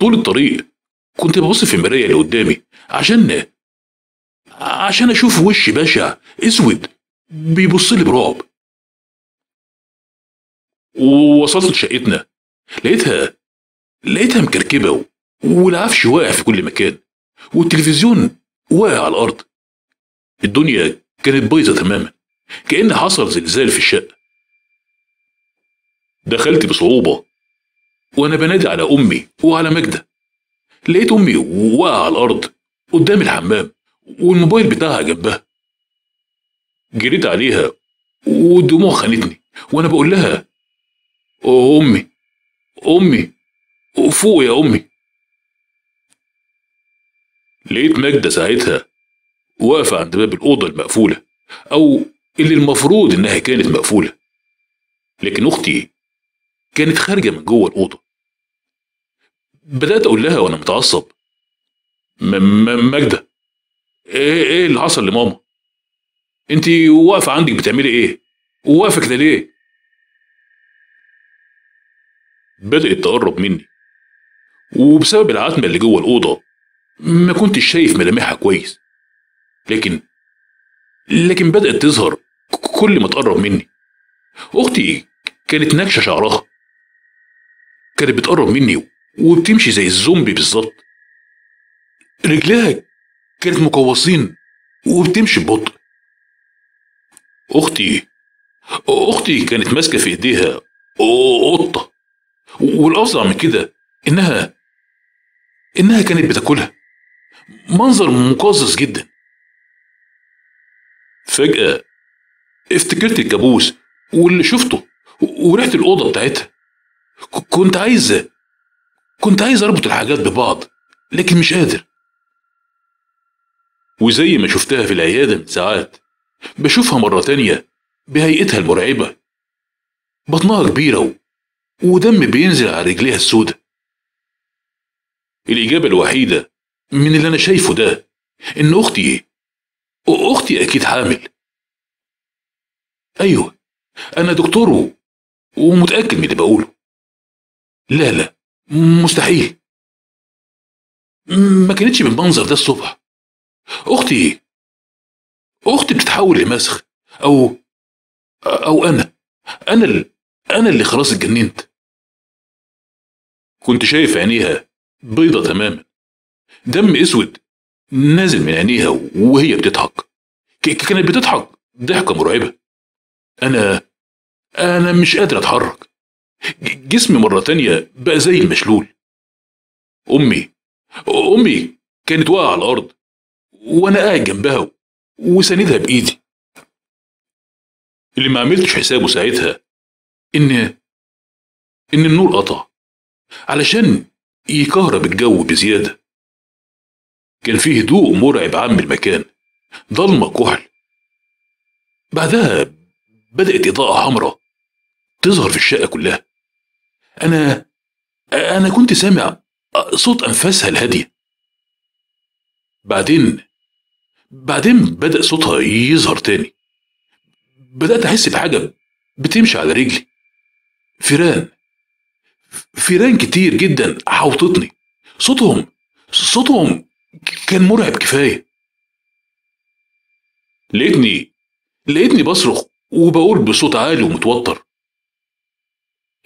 طول الطريق كنت ببص في المراية اللي قدامي عشان عشان أشوف وش بشع أسود بيبص لي برعب. ووصلت لشقتنا. لقيتها لقيتها مكركبة و- والعفش واقع في كل مكان والتلفزيون واقع على الأرض. الدنيا كانت بايظة تماما كأن حصل زلزال في الشقة. دخلت بصعوبة وأنا بنادي على أمي وعلى ماجدة. لقيت أمي واقعة على الأرض قدام الحمام والموبايل بتاعها جنبها. جريت عليها والدموع خانتني وأنا بقول لها أمي أمي فوق يا أمي لقيت ماجدة ساعتها واقفة عند باب الأوضة المقفولة أو اللي المفروض إنها كانت مقفولة لكن أختي كانت خارجة من جوه الأوضة بدأت أقول لها وأنا متعصب ماجدة إيه إيه اللي حصل لماما؟ أنت واقفة عندك بتعملي إيه؟ وواقفة كده ليه؟ بدأت تقرب مني. وبسبب العتمة اللي جوه الأوضة ما كنتش شايف ملامحها كويس. لكن لكن بدأت تظهر كل ما تقرب مني. أختي كانت ناكشة شعرها. كانت بتقرب مني وبتمشي زي الزومبي بالظبط. رجليها كانت مقوصين وبتمشي ببطء. أختي أختي كانت ماسكة في إيديها قطة. والأفظع من كده إنها إنها كانت بتاكلها. منظر مقزز جدا. فجأة افتكرت الكابوس واللي شفته و- وريحة الأوضة بتاعتها. كنت عايز كنت عايز أربط الحاجات ببعض لكن مش قادر. وزي ما شفتها في العيادة من ساعات بشوفها مرة تانية بهيئتها المرعبة. بطنها كبيرة و... ودم بينزل على رجليها السودة. الإجابة الوحيدة من اللي أنا شايفه ده إن أختي أختي أكيد حامل. أيوه أنا دكتور ومتأكد من اللي بقوله. لا لا مستحيل. ما كانتش بالمنظر ده الصبح. أختي أختي بتتحول لمسخ أو أو أنا أنا. أنا اللي خلاص اتجننت. كنت شايف عينيها بيضة تماما. دم أسود نازل من عينيها وهي بتضحك. كانت بتضحك. ضحكة مرعبة. أنا أنا مش قادر أتحرك. جسمي مرة تانية بقى زي المشلول. أمي أمي كانت واقعة على الأرض وأنا قاعد جنبها وساندها بإيدي. اللي ما عملتش حسابه ساعتها إن إن النور قطع. علشان يكهرب الجو بزيادة؟ كان فيه هدوء مرعب عام المكان ضلمة كحل. بعدها بدأت إضاءة حمراء تظهر في الشقة كلها. أنا أنا كنت سامع صوت أنفاسها الهادية. بعدين بعدين بدأ صوتها يظهر تاني. بدأت أحس بحاجة بتمشي على رجلي. فيران. فيران كتير جدا حوطتني صوتهم صوتهم كان مرعب كفاية. لقيتني لقيتني بصرخ وبقول بصوت عالي ومتوتر.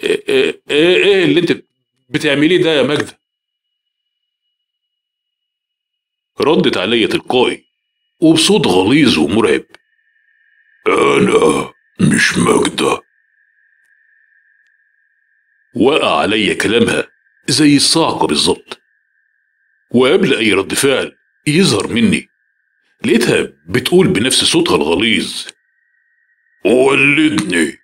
إيه إيه إيه, إيه اللي أنت بتعمليه ده يا ماجدة ردت عليا تلقائي وبصوت غليظ ومرعب. أنا مش ماجدة وقع عليا كلامها. زي الصاعقة بالظبط. وقبل أي رد فعل يظهر مني. لقيتها بتقول بنفس صوتها الغليظ. ولدني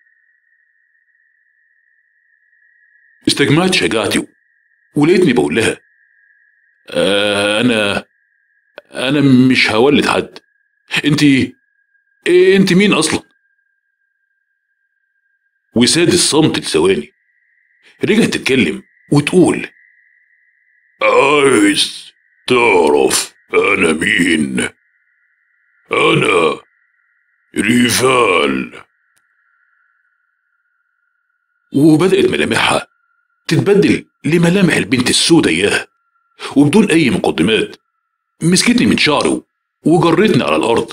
استجمعت شجاعتي ولقيتني بقول لها آه أنا أنا مش هولد حد. أنت أنت مين أصلا؟ وساد الصمت لثواني. رجعت تتكلم وتقول عايز تعرف أنا مين؟ أنا ريفال. وبدأت ملامحها تتبدل لملامح البنت السوداء إياها وبدون أي مقدمات مسكتني من شعري وجرتني على الأرض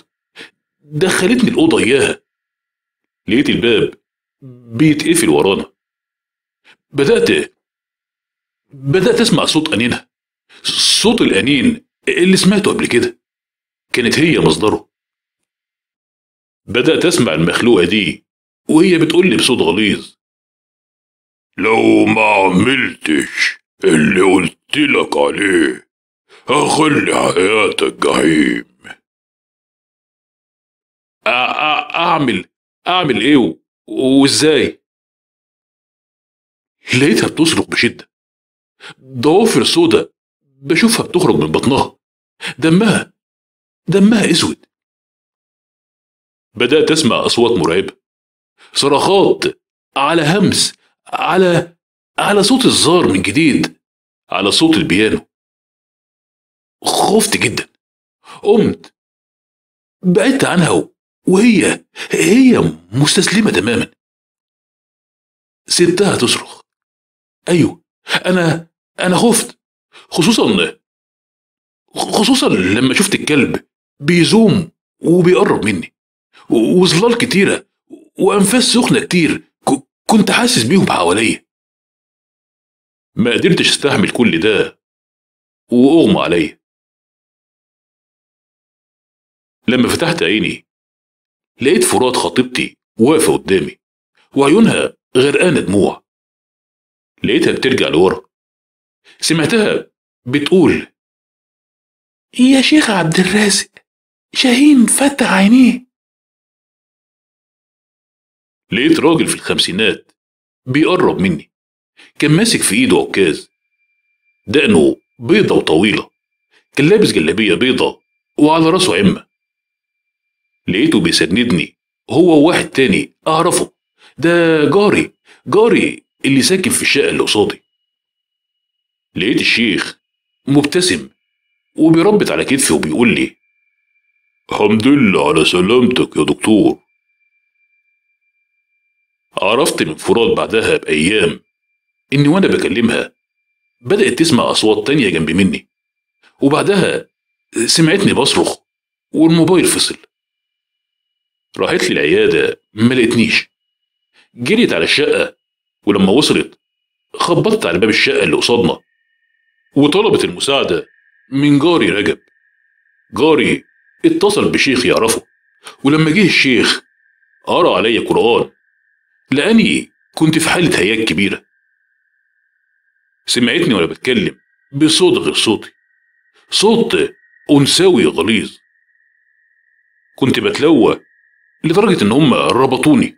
دخلتني الأوضة إياها لقيت الباب بيتقفل ورانا. بدأت بدأت أسمع صوت أنينها صوت الأنين اللي سمعته قبل كده. كانت هي مصدره. بدأت أسمع المخلوقة دي وهي بتقول لي بصوت غليظ. لو ما عملتش اللي قلت لك عليه هخلي حياتك جحيم. أعمل أعمل إيه وإزاي؟ لقيتها بتصرخ بشدة. ضوافر سودا بشوفها بتخرج من بطنها. دمها دمها أسود. بدأت أسمع أصوات مرعبة. صرخات على همس على على صوت الزار من جديد على صوت البيانو. خفت جدا. قمت بعدت عنها وهي هي مستسلمة تماما. سبتها تصرخ. أيوه أنا أنا خفت. خصوصا خصوصا لما شفت الكلب بيزوم وبيقرب مني وظلال كتيرة وأنفاس سخنة كتير كنت حاسس بيهم حواليا. ما قدرتش أستحمل كل ده وأغمى عليا. لما فتحت عيني لقيت فرات خطيبتي واقفة قدامي وعيونها غرقانة دموع. لقيتها بترجع لورا. سمعتها بتقول يا شيخ عبد الرازق شاهين فتح عينيه. لقيت راجل في الخمسينات بيقرب مني كان ماسك في ايده عكاز دقنه بيضة وطويلة كان لابس جلابية بيضة وعلى راسه عمة. لقيته بيسندني هو وواحد تاني أعرفه ده جاري جاري اللي ساكن في الشقة اللي قصادي. لقيت الشيخ مبتسم وبيربط على كتفي وبيقول لي الحمد لله على سلامتك يا دكتور. عرفت من فراد بعدها بأيام إني وأنا بكلمها بدأت تسمع أصوات تانية جنب مني. وبعدها سمعتني بصرخ والموبايل فصل. راحت لي العيادة ما لقيتنيش. جريت على الشقة ولما وصلت خبطت على باب الشقة اللي قصادنا. وطلبت المساعدة من جاري رجب. جاري اتصل بشيخ يعرفه. ولما جه الشيخ قرأ عليا قرآن لأني كنت في حالة هياج كبيرة. سمعتني وأنا بتكلم بصوت غير صوتي صوت أنثوي غليظ. كنت بتلوى لدرجة إن هم ربطوني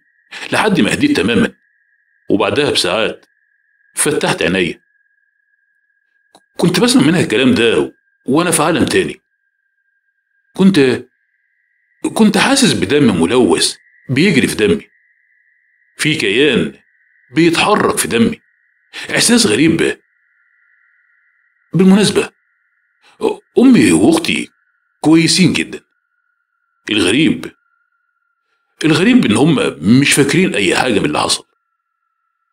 لحد ما هديت تماما. وبعدها بساعات فتحت عينيا كنت بسمع منها الكلام ده وأنا في عالم تاني. كنت كنت حاسس بدم ملوث بيجري في دمي. في كيان بيتحرك في دمي. إحساس غريب بالمناسبة أمي وأختي كويسين جدا. الغريب الغريب إن هم مش فاكرين أي حاجة من اللي حصل.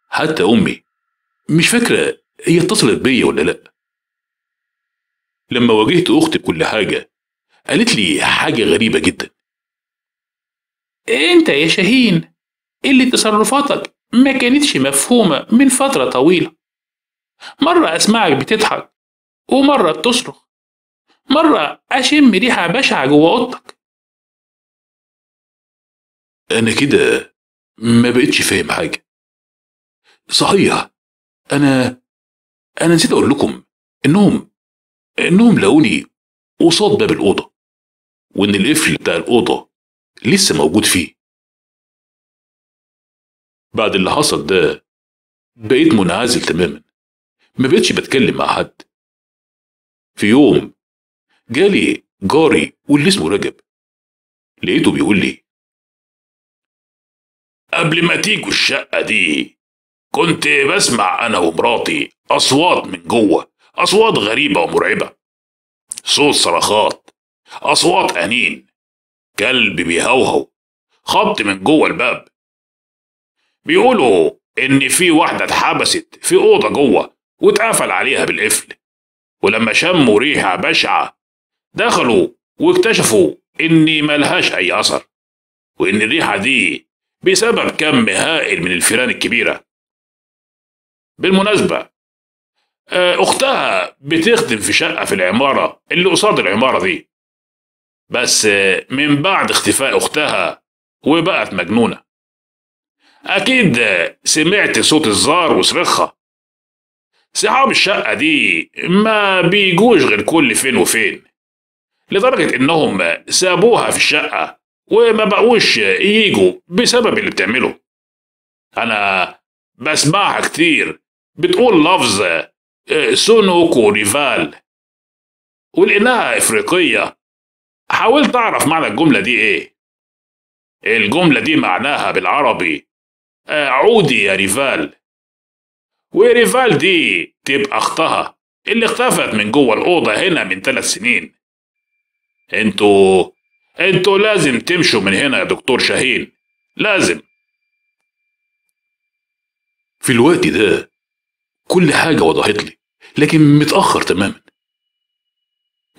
حتى أمي. مش فاكرة هي اتصلت بيا ولا لأ. لما واجهت أختي بكل حاجة قالت لي حاجة غريبة جدا. أنت يا شاهين اللي تصرفاتك ما كانتش مفهومة من فترة طويلة. مرة أسمعك بتضحك ومرة بتصرخ مرة أشم ريحة بشعة جوه أوضتك. أنا كده ما بقتش فاهم حاجة. صحيح. أنا أنا نسيت أقول لكم إنهم إنهم لقوني قصاد باب الأوضة وإن القفل بتاع الأوضة لسه موجود فيه. بعد اللي حصل ده بقيت منعزل تماما. ما بقتش بتكلم مع حد. في يوم جالي جاري واللي اسمه رجب. لقيته بيقول لي قبل ما تيجوا الشقة دي كنت بسمع أنا ومراتي أصوات من جوه أصوات غريبة ومرعبة. صوت صرخات أصوات أنين كلب بيهوهو خبط من جوه الباب. بيقولوا إن في واحدة اتحبست في أوضة جوه واتقفل عليها بالقفل. ولما شموا ريحة بشعة دخلوا واكتشفوا إن ملهاش أي أثر وإن الريحة دي بسبب كم هائل من الفيران الكبيرة. بالمناسبة أختها بتخدم في شقة في العمارة اللي قصاد العمارة دي. بس من بعد اختفاء أختها وبقت مجنونة. أكيد سمعت صوت الزار وصرخها صحاب الشقة دي ما بيجوش غير كل فين وفين لدرجة إنهم سابوها في الشقة وما بقوش يجوا بسبب اللي بتعمله. أنا بسمعها كتير بتقول لفظ سونوكو ريفال ولأنها إفريقية حاولت أعرف معنى الجملة دي إيه؟ الجملة دي معناها بالعربي عودي يا ريفال. وريفال دي تبقى أختها اللي اختفت من جوه الأوضة هنا من ثلاث سنين. أنتوا أنتوا لازم تمشوا من هنا يا دكتور شاهين لازم. في الوقت ده كل حاجة وضحت لي لكن متأخر تماما.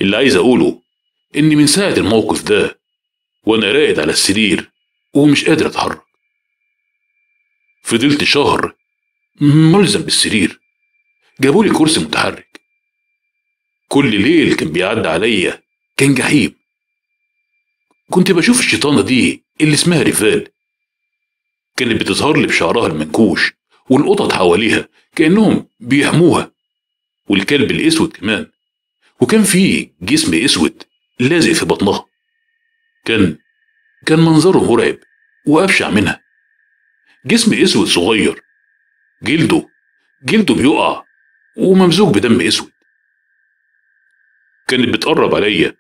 اللي عايز أقوله إني من ساعة الموقف ده وأنا راقد على السرير ومش قادر أتحرك. فضلت شهر ملزم بالسرير. جابولي كرسي متحرك. كل ليل كان بيعدي عليا كان جحيم. كنت بشوف الشيطانة دي اللي اسمها ريفال. كانت بتظهر لي بشعرها المنكوش والقطط حواليها كأنهم بيحموها والكلب الأسود كمان. وكان في جسم أسود لازق في بطنها. كان كان منظره مرعب وأبشع منها. جسم أسود صغير. جلده جلده بيقع وممزوج بدم أسود. كانت بتقرب عليا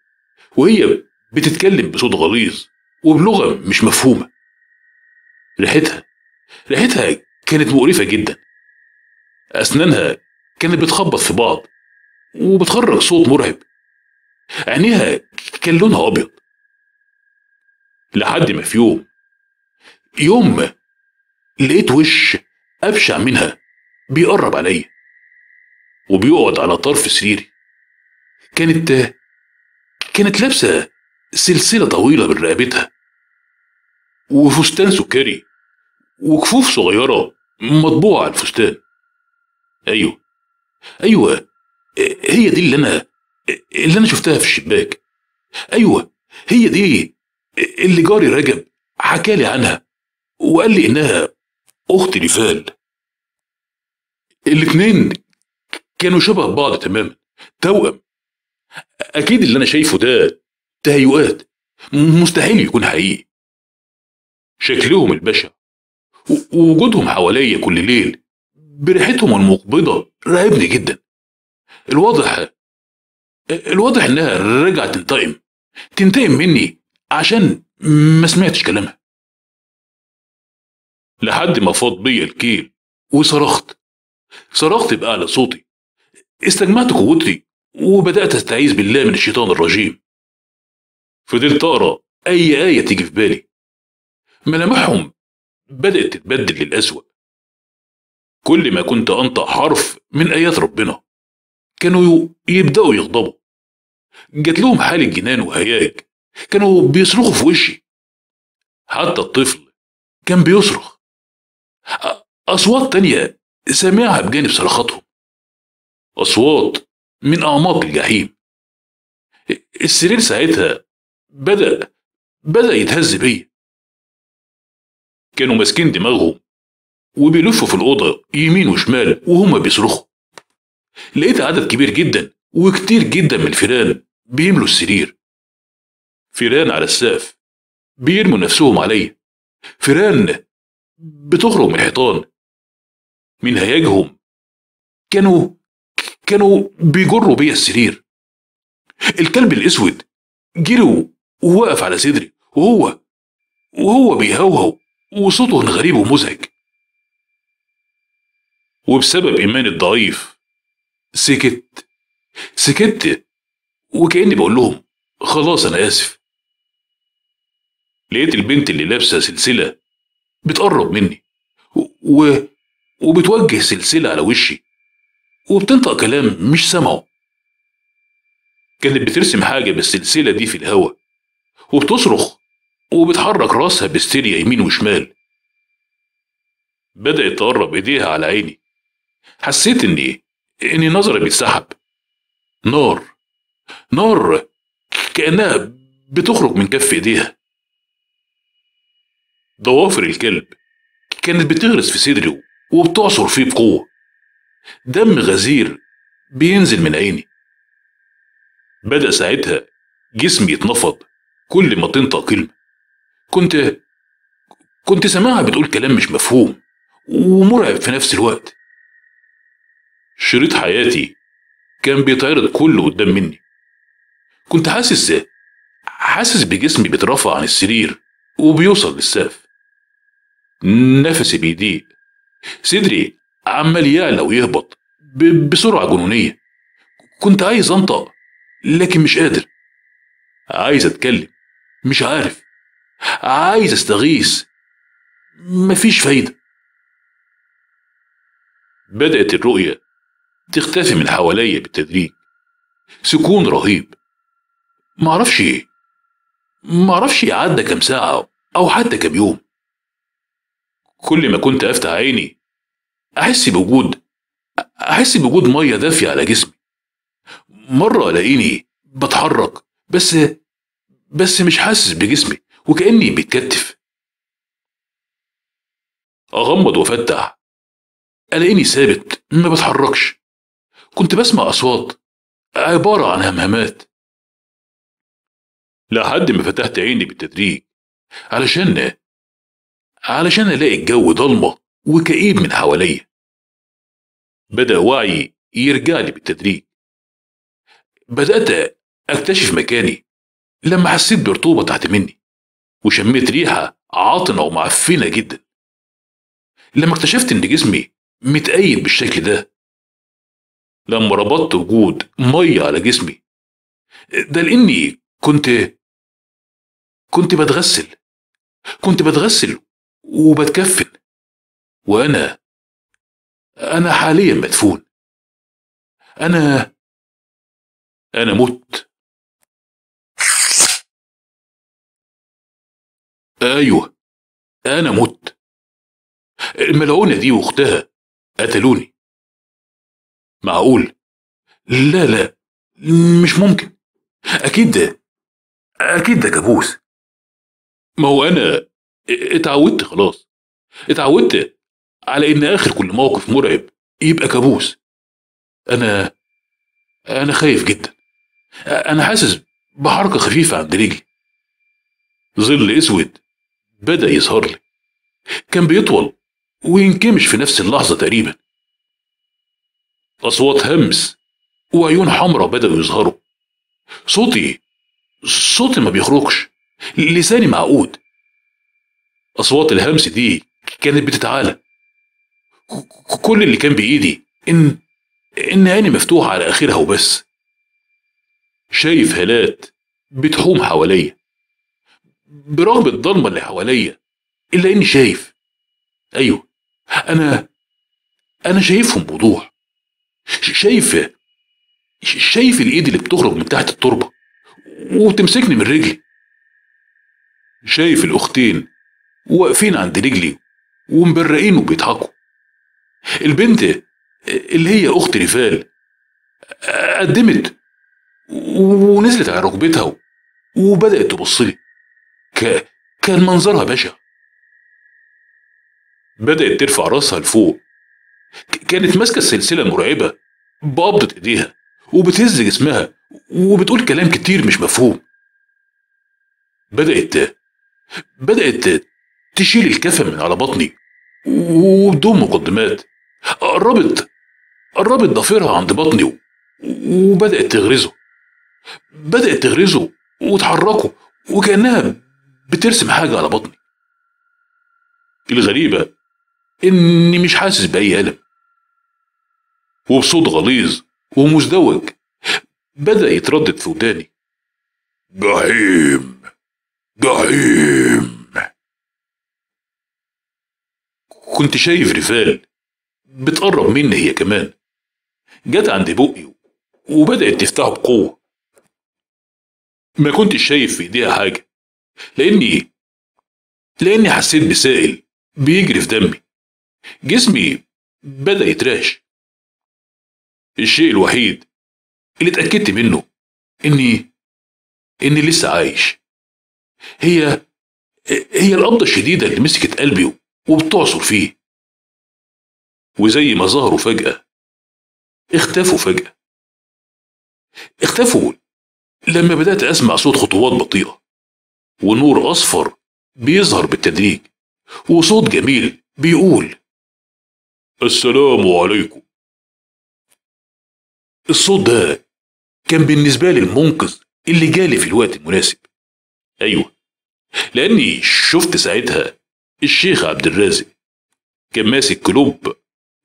وهي بتتكلم بصوت غليظ وبلغة مش مفهومة. ريحتها ريحتها كانت مقرفة جدا. أسنانها كانت بتخبط في بعض وبتخرج صوت مرعب. عينيها كان لونها أبيض. لحد ما في يوم يوم لقيت وش أبشع منها بيقرب عليا وبيقعد على طرف سريري. كانت كانت لابسة سلسلة طويلة من رقبتها وفستان سكري وكفوف صغيرة مطبوعة على الفستان. أيوه. أيوه. هي دي اللي أنا اللي أنا شفتها في الشباك. أيوه. هي دي اللي جاري رجب حكالي عنها وقال لي إنها أخت ريفال الاتنين كانوا شبه بعض تماما توأم. أكيد اللي أنا شايفه ده تهيؤات مستحيل يكون حقيقي. شكلهم البشع ووجودهم حواليا كل ليل بريحتهم المقبضة. رعبني جدا. الواضح الواضح إنها رجعت تنتقم. تنتقم مني عشان ما سمعتش كلامها. لحد ما فاض بيا الكيل وصرخت. صرخت بأعلى صوتي. استجمعت قوتي وبدأت أستعيذ بالله من الشيطان الرجيم. فضلت أقرأ أي آية تيجي في بالي. ملامحهم بدأت تتبدل للأسوأ. كل ما كنت أنطق حرف من آيات ربنا كانوا يبدأوا يغضبوا. جات لهم حالة جنان وهياج كانوا بيصرخوا في وشي. حتى الطفل كان بيصرخ. أصوات تانية سامعها بجانب صرخاتهم أصوات من أعماق الجحيم. السرير ساعتها بدأ بدأ يتهز بيا. كانوا ماسكين دماغهم. وبيلفوا في الأوضة يمين وشمال وهما بيصرخوا. لقيت عدد كبير جدا وكتير جدا من الفيران بيملوا السرير. فيران على السقف بيرموا نفسهم عليا فيران بتخرج من الحيطان من هياجهم كانوا كانوا بيجروا بيا السرير. الكلب الأسود جري ووقف على صدري. وهو وهو بيهوهو وصوته غريب ومزعج. وبسبب إيماني الضعيف. سكت. سكت. وكأني بقول لهم خلاص أنا آسف. لقيت البنت اللي لابسة سلسلة بتقرب مني و... وبتوجه سلسلة على وشي وبتنطق كلام مش سامعه. كانت بترسم حاجة بالسلسلة دي في الهوا وبتصرخ وبتحرك راسها بستيريا يمين وشمال. بدأت تقرب إيديها على عيني. حسيت اني إني نظري بيتسحب. نار نار كأنها بتخرج من كف إيديها. ضوافر الكلب كانت بتغرس في صدري وبتعصر فيه بقوة. دم غزير بينزل من عيني. بدأ ساعتها جسمي يتنفض كل ما تنطق كلمة. كنت كنت سامعها بتقول كلام مش مفهوم ومرعب في نفس الوقت. شريط حياتي كان بيتعرض كله قدام مني. كنت حاسس حاسس بجسمي بيترفع عن السرير وبيوصل للسقف. نفسي بيضيق. صدري عمال يعلى ويهبط بسرعة جنونية. كنت عايز أنطق لكن مش قادر. عايز أتكلم مش عارف. عايز أستغيث. مفيش فايدة. بدأت الرؤية تختفي من حواليا بالتدريج. سكون رهيب. معرفش إيه. معرفش عدى كام ساعة أو حتى كام يوم. كل ما كنت أفتح عيني أحس بوجود أحس بوجود مية دافية على جسمي. مرة ألاقيني بتحرك بس بس مش حاسس بجسمي وكأني بيتكتف أغمض وأفتح ألاقيني ثابت ما بتحركش. كنت بسمع أصوات عبارة عن همهمات. لحد ما فتحت عيني بالتدريج علشان علشان ألاقي الجو ضلمة وكئيب من حواليا. بدأ وعي يرجع لي بالتدريج. بدأت أكتشف مكاني لما حسيت برطوبة تحت مني وشميت ريحة عاطنة ومعفنة جدا. لما اكتشفت إن جسمي متأيد بالشكل ده لما ربطت وجود مية على جسمي ده لأني كنت كنت بتغسل كنت بتغسل وبتكفن وأنا أنا حاليا مدفون. أنا أنا مت. أيوه أنا مت. الملعونة دي وأختها قتلوني. معقول؟ لا لا مش ممكن. أكيد ده أكيد ده كابوس ما هو أنا اتعودت خلاص. اتعودت على إن آخر كل موقف مرعب يبقى كابوس أنا أنا خايف جدا. أنا حاسس بحركة خفيفة عند رجلي. ظل أسود بدأ يظهر لي. كان بيطول وينكمش في نفس اللحظة تقريبا. أصوات همس وعيون حمراء بدأوا يظهروا. صوتي صوتي ما بيخرجش لساني معقود. أصوات الهمس دي كانت بتتعالى. كل اللي كان بإيدي إن إن عيني مفتوحة على آخرها وبس. شايف هالات بتحوم حواليا. برغم الضلمة اللي حواليا إلا إني شايف. أيوه أنا أنا شايفهم بوضوح. شايف شايف الإيد اللي بتخرج من تحت التربة وتمسكني من رجلي. شايف الأختين واقفين عند رجلي ومبرقين وبيضحكوا. البنت اللي هي أخت رفال قدمت ونزلت على ركبتها وبدأت تبص لي. كان منظرها بشع. بدأت ترفع راسها لفوق. كانت ماسكة السلسلة المرعبة بقبضة إيديها وبتهز جسمها وبتقول كلام كتير مش مفهوم. بدأت بدأت تشيل الكفن من على بطني وبدون مقدمات. قربت قربت ضفيرها عند بطني وبدأت تغرزه. بدأت تغرزه وتحركه وكأنها بترسم حاجة على بطني. الغريبة إني مش حاسس بأي ألم. وبصوت غليظ ومزدوج بدأ يتردد في وداني. جحيم جحيم. كنت شايف رفال بتقرب مني هي كمان. جت عند بقي وبدأت تفتحه بقوة. ما كنتش شايف في إيديها حاجة لأني لأني حسيت بسائل بيجري في دمي. جسمي بدأ يتراش الشيء الوحيد اللي اتأكدت منه إني إني لسه عايش. هي هي القبضة الشديدة اللي مسكت قلبي وبتعصر فيه. وزي ما ظهروا فجأة اختفوا فجأة. اختفوا لما بدأت أسمع صوت خطوات بطيئة ونور أصفر بيظهر بالتدريج وصوت جميل بيقول السلام عليكم. الصوت ده كان بالنسبة لي المنقذ اللي جالي في الوقت المناسب. أيوة لأني شفت ساعتها الشيخ عبد الرازق كان ماسك كلوب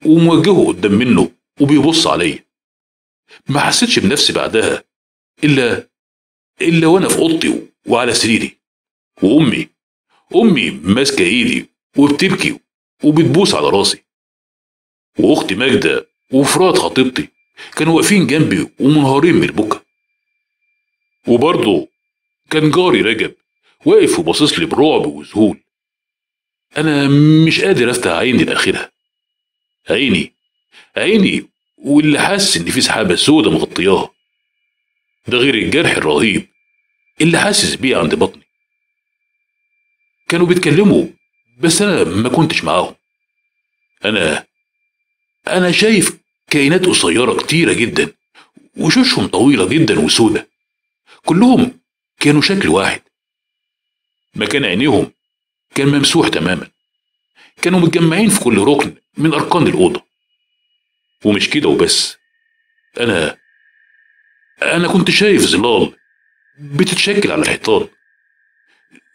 وموجهه قدام منه وبيبص عليا. ما حسيتش بنفسي بعدها إلا إلا وأنا في أوضتي وعلى سريري وأمي أمي ماسكة إيدي وبتبكي وبتبوس على راسي. وأختي ماجدة وفرات خطيبتي كانوا واقفين جنبي ومنهارين من البكا. وبرضه كان جاري رجب واقف وباصص لي برعب وذهول أنا مش قادر أفتح عيني لآخرها. عيني عيني واللي حاسس إن في سحابة سودة مغطياها. ده غير الجرح الرهيب اللي حاسس بيه عند بطني. كانوا بيتكلموا بس أنا ما كنتش معاهم. أنا أنا شايف كائنات قصيرة كتيرة جدا وشوشهم طويلة جدا وسودة. كلهم كانوا شكل واحد. مكان عينيهم كان ممسوح تماما. كانوا متجمعين في كل ركن من أركان الأوضة. ومش كده وبس. أنا أنا كنت شايف ظلال بتتشكل على الحيطان.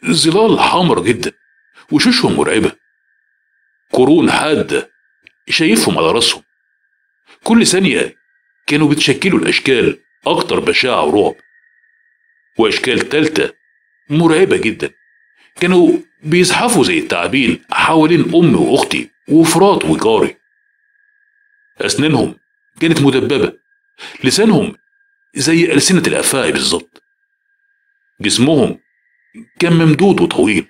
ظلال حمرا جدا وشوشهم مرعبة. قرون حادة شايفهم على راسهم. كل ثانية كانوا بيتشكلوا الأشكال أكتر بشاعة ورعب. وأشكال تالتة مرعبة جدا. كانوا بيزحفوا زي التعابين حوالين أمي وأختي وفرات وجاري. أسنانهم كانت مدببة. لسانهم زي ألسنة الأفاعي بالظبط. جسمهم كان ممدود وطويل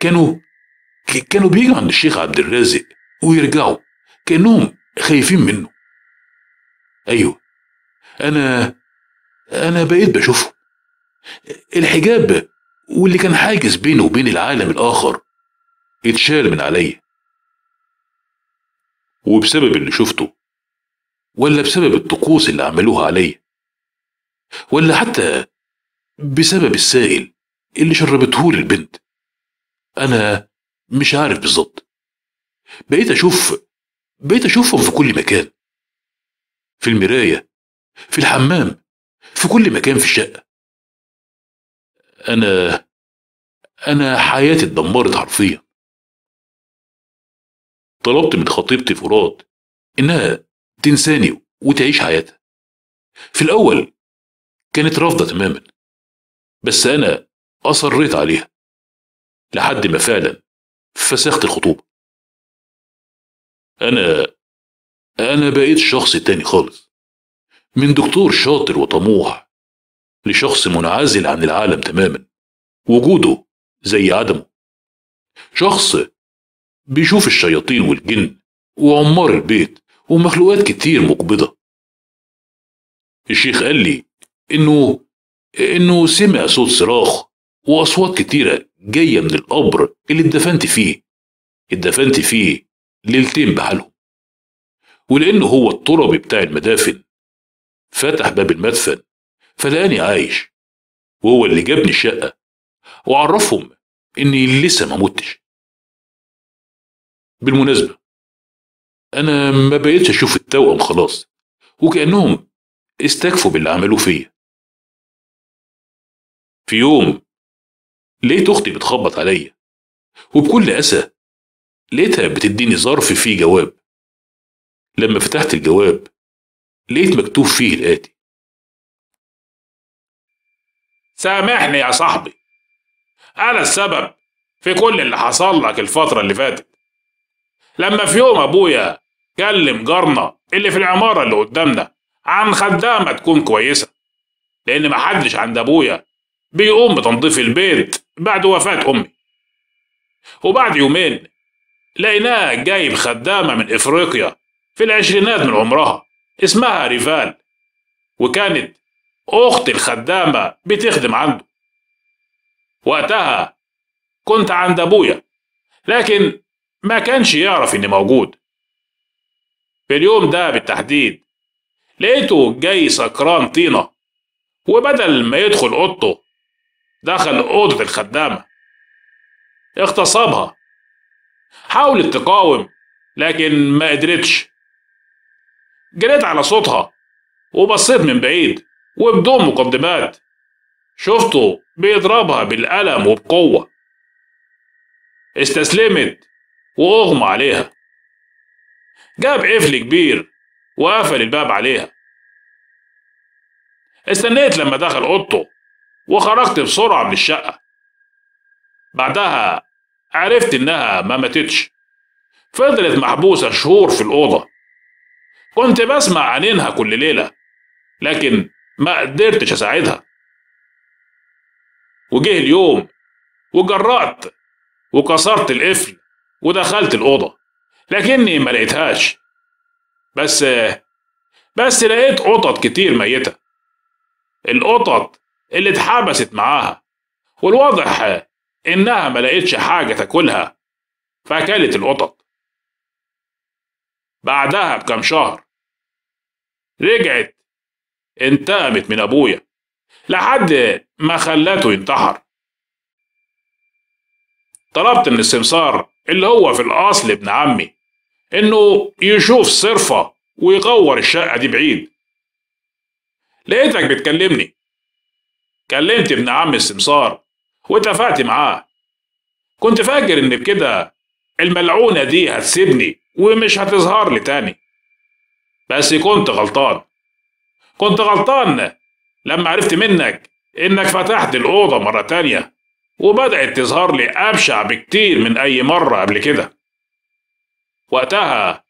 كانوا كانوا بيجوا عند الشيخ عبد الرازق ويرجعوا كأنهم خايفين منه. أيوه. أنا أنا بقيت بشوفهم الحجاب واللي كان حاجز بينه وبين العالم الآخر اتشال من عليا وبسبب اللي شفته ولا بسبب الطقوس اللي عملوها عليا ولا حتى بسبب السائل اللي شربتهولي البنت أنا مش عارف بالظبط. بقيت أشوف بقيت أشوفهم في كل مكان. في المراية في الحمام في كل مكان في الشقة. أنا أنا حياتي اتدمرت حرفيا. طلبت من خطيبتي فرات إنها تنساني وتعيش حياتها. في الأول كانت رافضة تماما بس أنا أصريت عليها لحد ما فعلا فسخت الخطوبة. أنا أنا بقيت شخص تاني خالص. من دكتور شاطر وطموح لشخص منعزل عن العالم تماما. وجوده زي عدمه. شخص بيشوف الشياطين والجن وعمار البيت ومخلوقات كتير مقبضة. الشيخ قال لي إنه إنه سمع صوت صراخ وأصوات كتيرة جاية من القبر اللي اتدفنت فيه. اتدفنت فيه ليلتين بحالهم ولأنه هو التربي بتاع المدافن فتح باب المدفن فلقاني عايش وهو اللي جابني الشقة وعرفهم إني لسه ما متش. بالمناسبة أنا ما بقيتش أشوف التوأم خلاص وكأنهم استكفوا باللي عملوه فيا. في يوم لقيت أختي بتخبط عليا وبكل أسى لقيتها بتديني ظرف فيه جواب. لما فتحت الجواب لقيت مكتوب فيه الآتي. سامحني يا صاحبي. أنا السبب في كل اللي حصل لك الفترة اللي فاتت. لما في يوم أبويا كلم جارنا اللي في العمارة اللي قدامنا عن خدامة تكون كويسة لأن محدش عند أبويا بيقوم بتنظيف البيت بعد وفاة أمي. وبعد يومين لقيناه جايب خدامة من إفريقيا في العشرينات من عمرها. اسمها ريفال. وكانت أخت الخدامة بتخدم عنده. وقتها كنت عند أبويا لكن ما كانش يعرف إني موجود. في اليوم ده بالتحديد لقيته جاي سكران طينة وبدل ما يدخل أوضته دخل أوضة الخدامة. اغتصبها. حاولت تقاوم لكن ما قدرتش. جريت على صوتها وبصيت من بعيد وبدون مقدمات. شفته بيضربها بالقلم وبقوة. استسلمت وأغمى عليها. جاب قفل كبير وقفل الباب عليها. استنيت لما دخل أوضته وخرجت بسرعة من الشقة. بعدها عرفت إنها ما ماتتش. فضلت محبوسة شهور في الأوضة. كنت بسمع عنينها كل ليلة لكن ما قدرتش أساعدها. وجه اليوم وجرأت وكسرت القفل ودخلت الأوضة لكني ما لقيتهاش. بس بس لقيت قطط كتير ميتة. القطط اللي اتحبست معاها والواضح إنها ما لقيتش حاجة تاكلها فأكلت القطط. بعدها بكم شهر رجعت انتقمت من أبويا لحد ما خلته ينتحر. طلبت من السمسار اللي هو في الأصل ابن عمي إنه يشوف صرفة ويغور الشقة دي بعيد. لقيتك بتكلمني. كلمت ابن عمي السمسار واتفقت معاه. كنت فاكر إن بكده الملعونة دي هتسيبني ومش هتظهر لي تاني. بس كنت غلطان. كنت غلطان لما عرفت منك إنك فتحت الأوضة مرة تانية وبدأت تظهر لي أبشع بكتير من أي مرة قبل كده. وقتها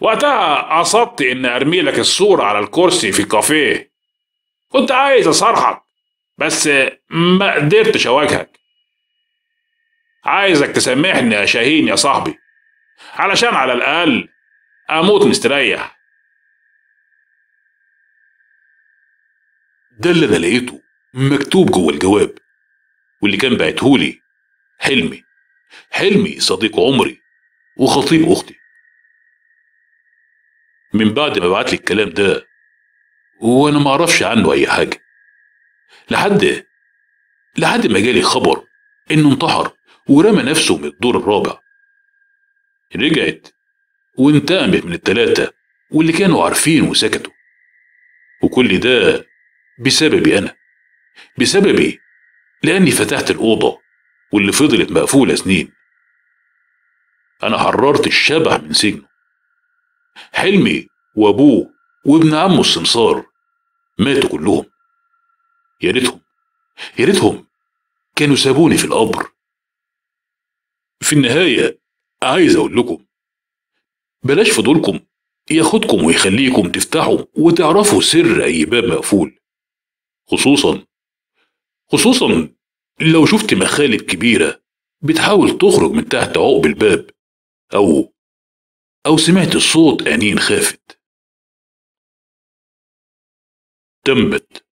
وقتها قصدت إن أرمي لك الصورة على الكرسي في الكافيه. كنت عايز أصارحك بس ما قدرتش أواجهك. عايزك تسامحني يا شاهين يا صاحبي علشان على الأقل أموت مستريح. ده اللي أنا لقيته مكتوب جوه الجواب واللي كان بعتهولي حلمي. حلمي صديق عمري وخطيب أختي. من بعد ما بعت لي الكلام ده وأنا ما أعرفش عنه أي حاجة. لحد لحد ما جالي خبر إنه انتحر ورمى نفسه من الدور الرابع. رجعت وانتقمت من التلاتة واللي كانوا عارفين وسكتوا. وكل ده بسببي أنا بسببي لأني فتحت الأوضة واللي فضلت مقفولة سنين. أنا حررت الشبح من سجنه. حلمي وأبوه وابن عمه السمسار ماتوا كلهم. يا ريتهم يا ريتهم كانوا سابوني في القبر. في النهاية عايز أقول لكم بلاش فضولكم ياخدكم ويخليكم تفتحوا وتعرفوا سر أي باب مقفول. خصوصا خصوصا لو شفت مخالب كبيرة بتحاول تخرج من تحت عقب الباب أو أو سمعت الصوت أنين خافت. تمت.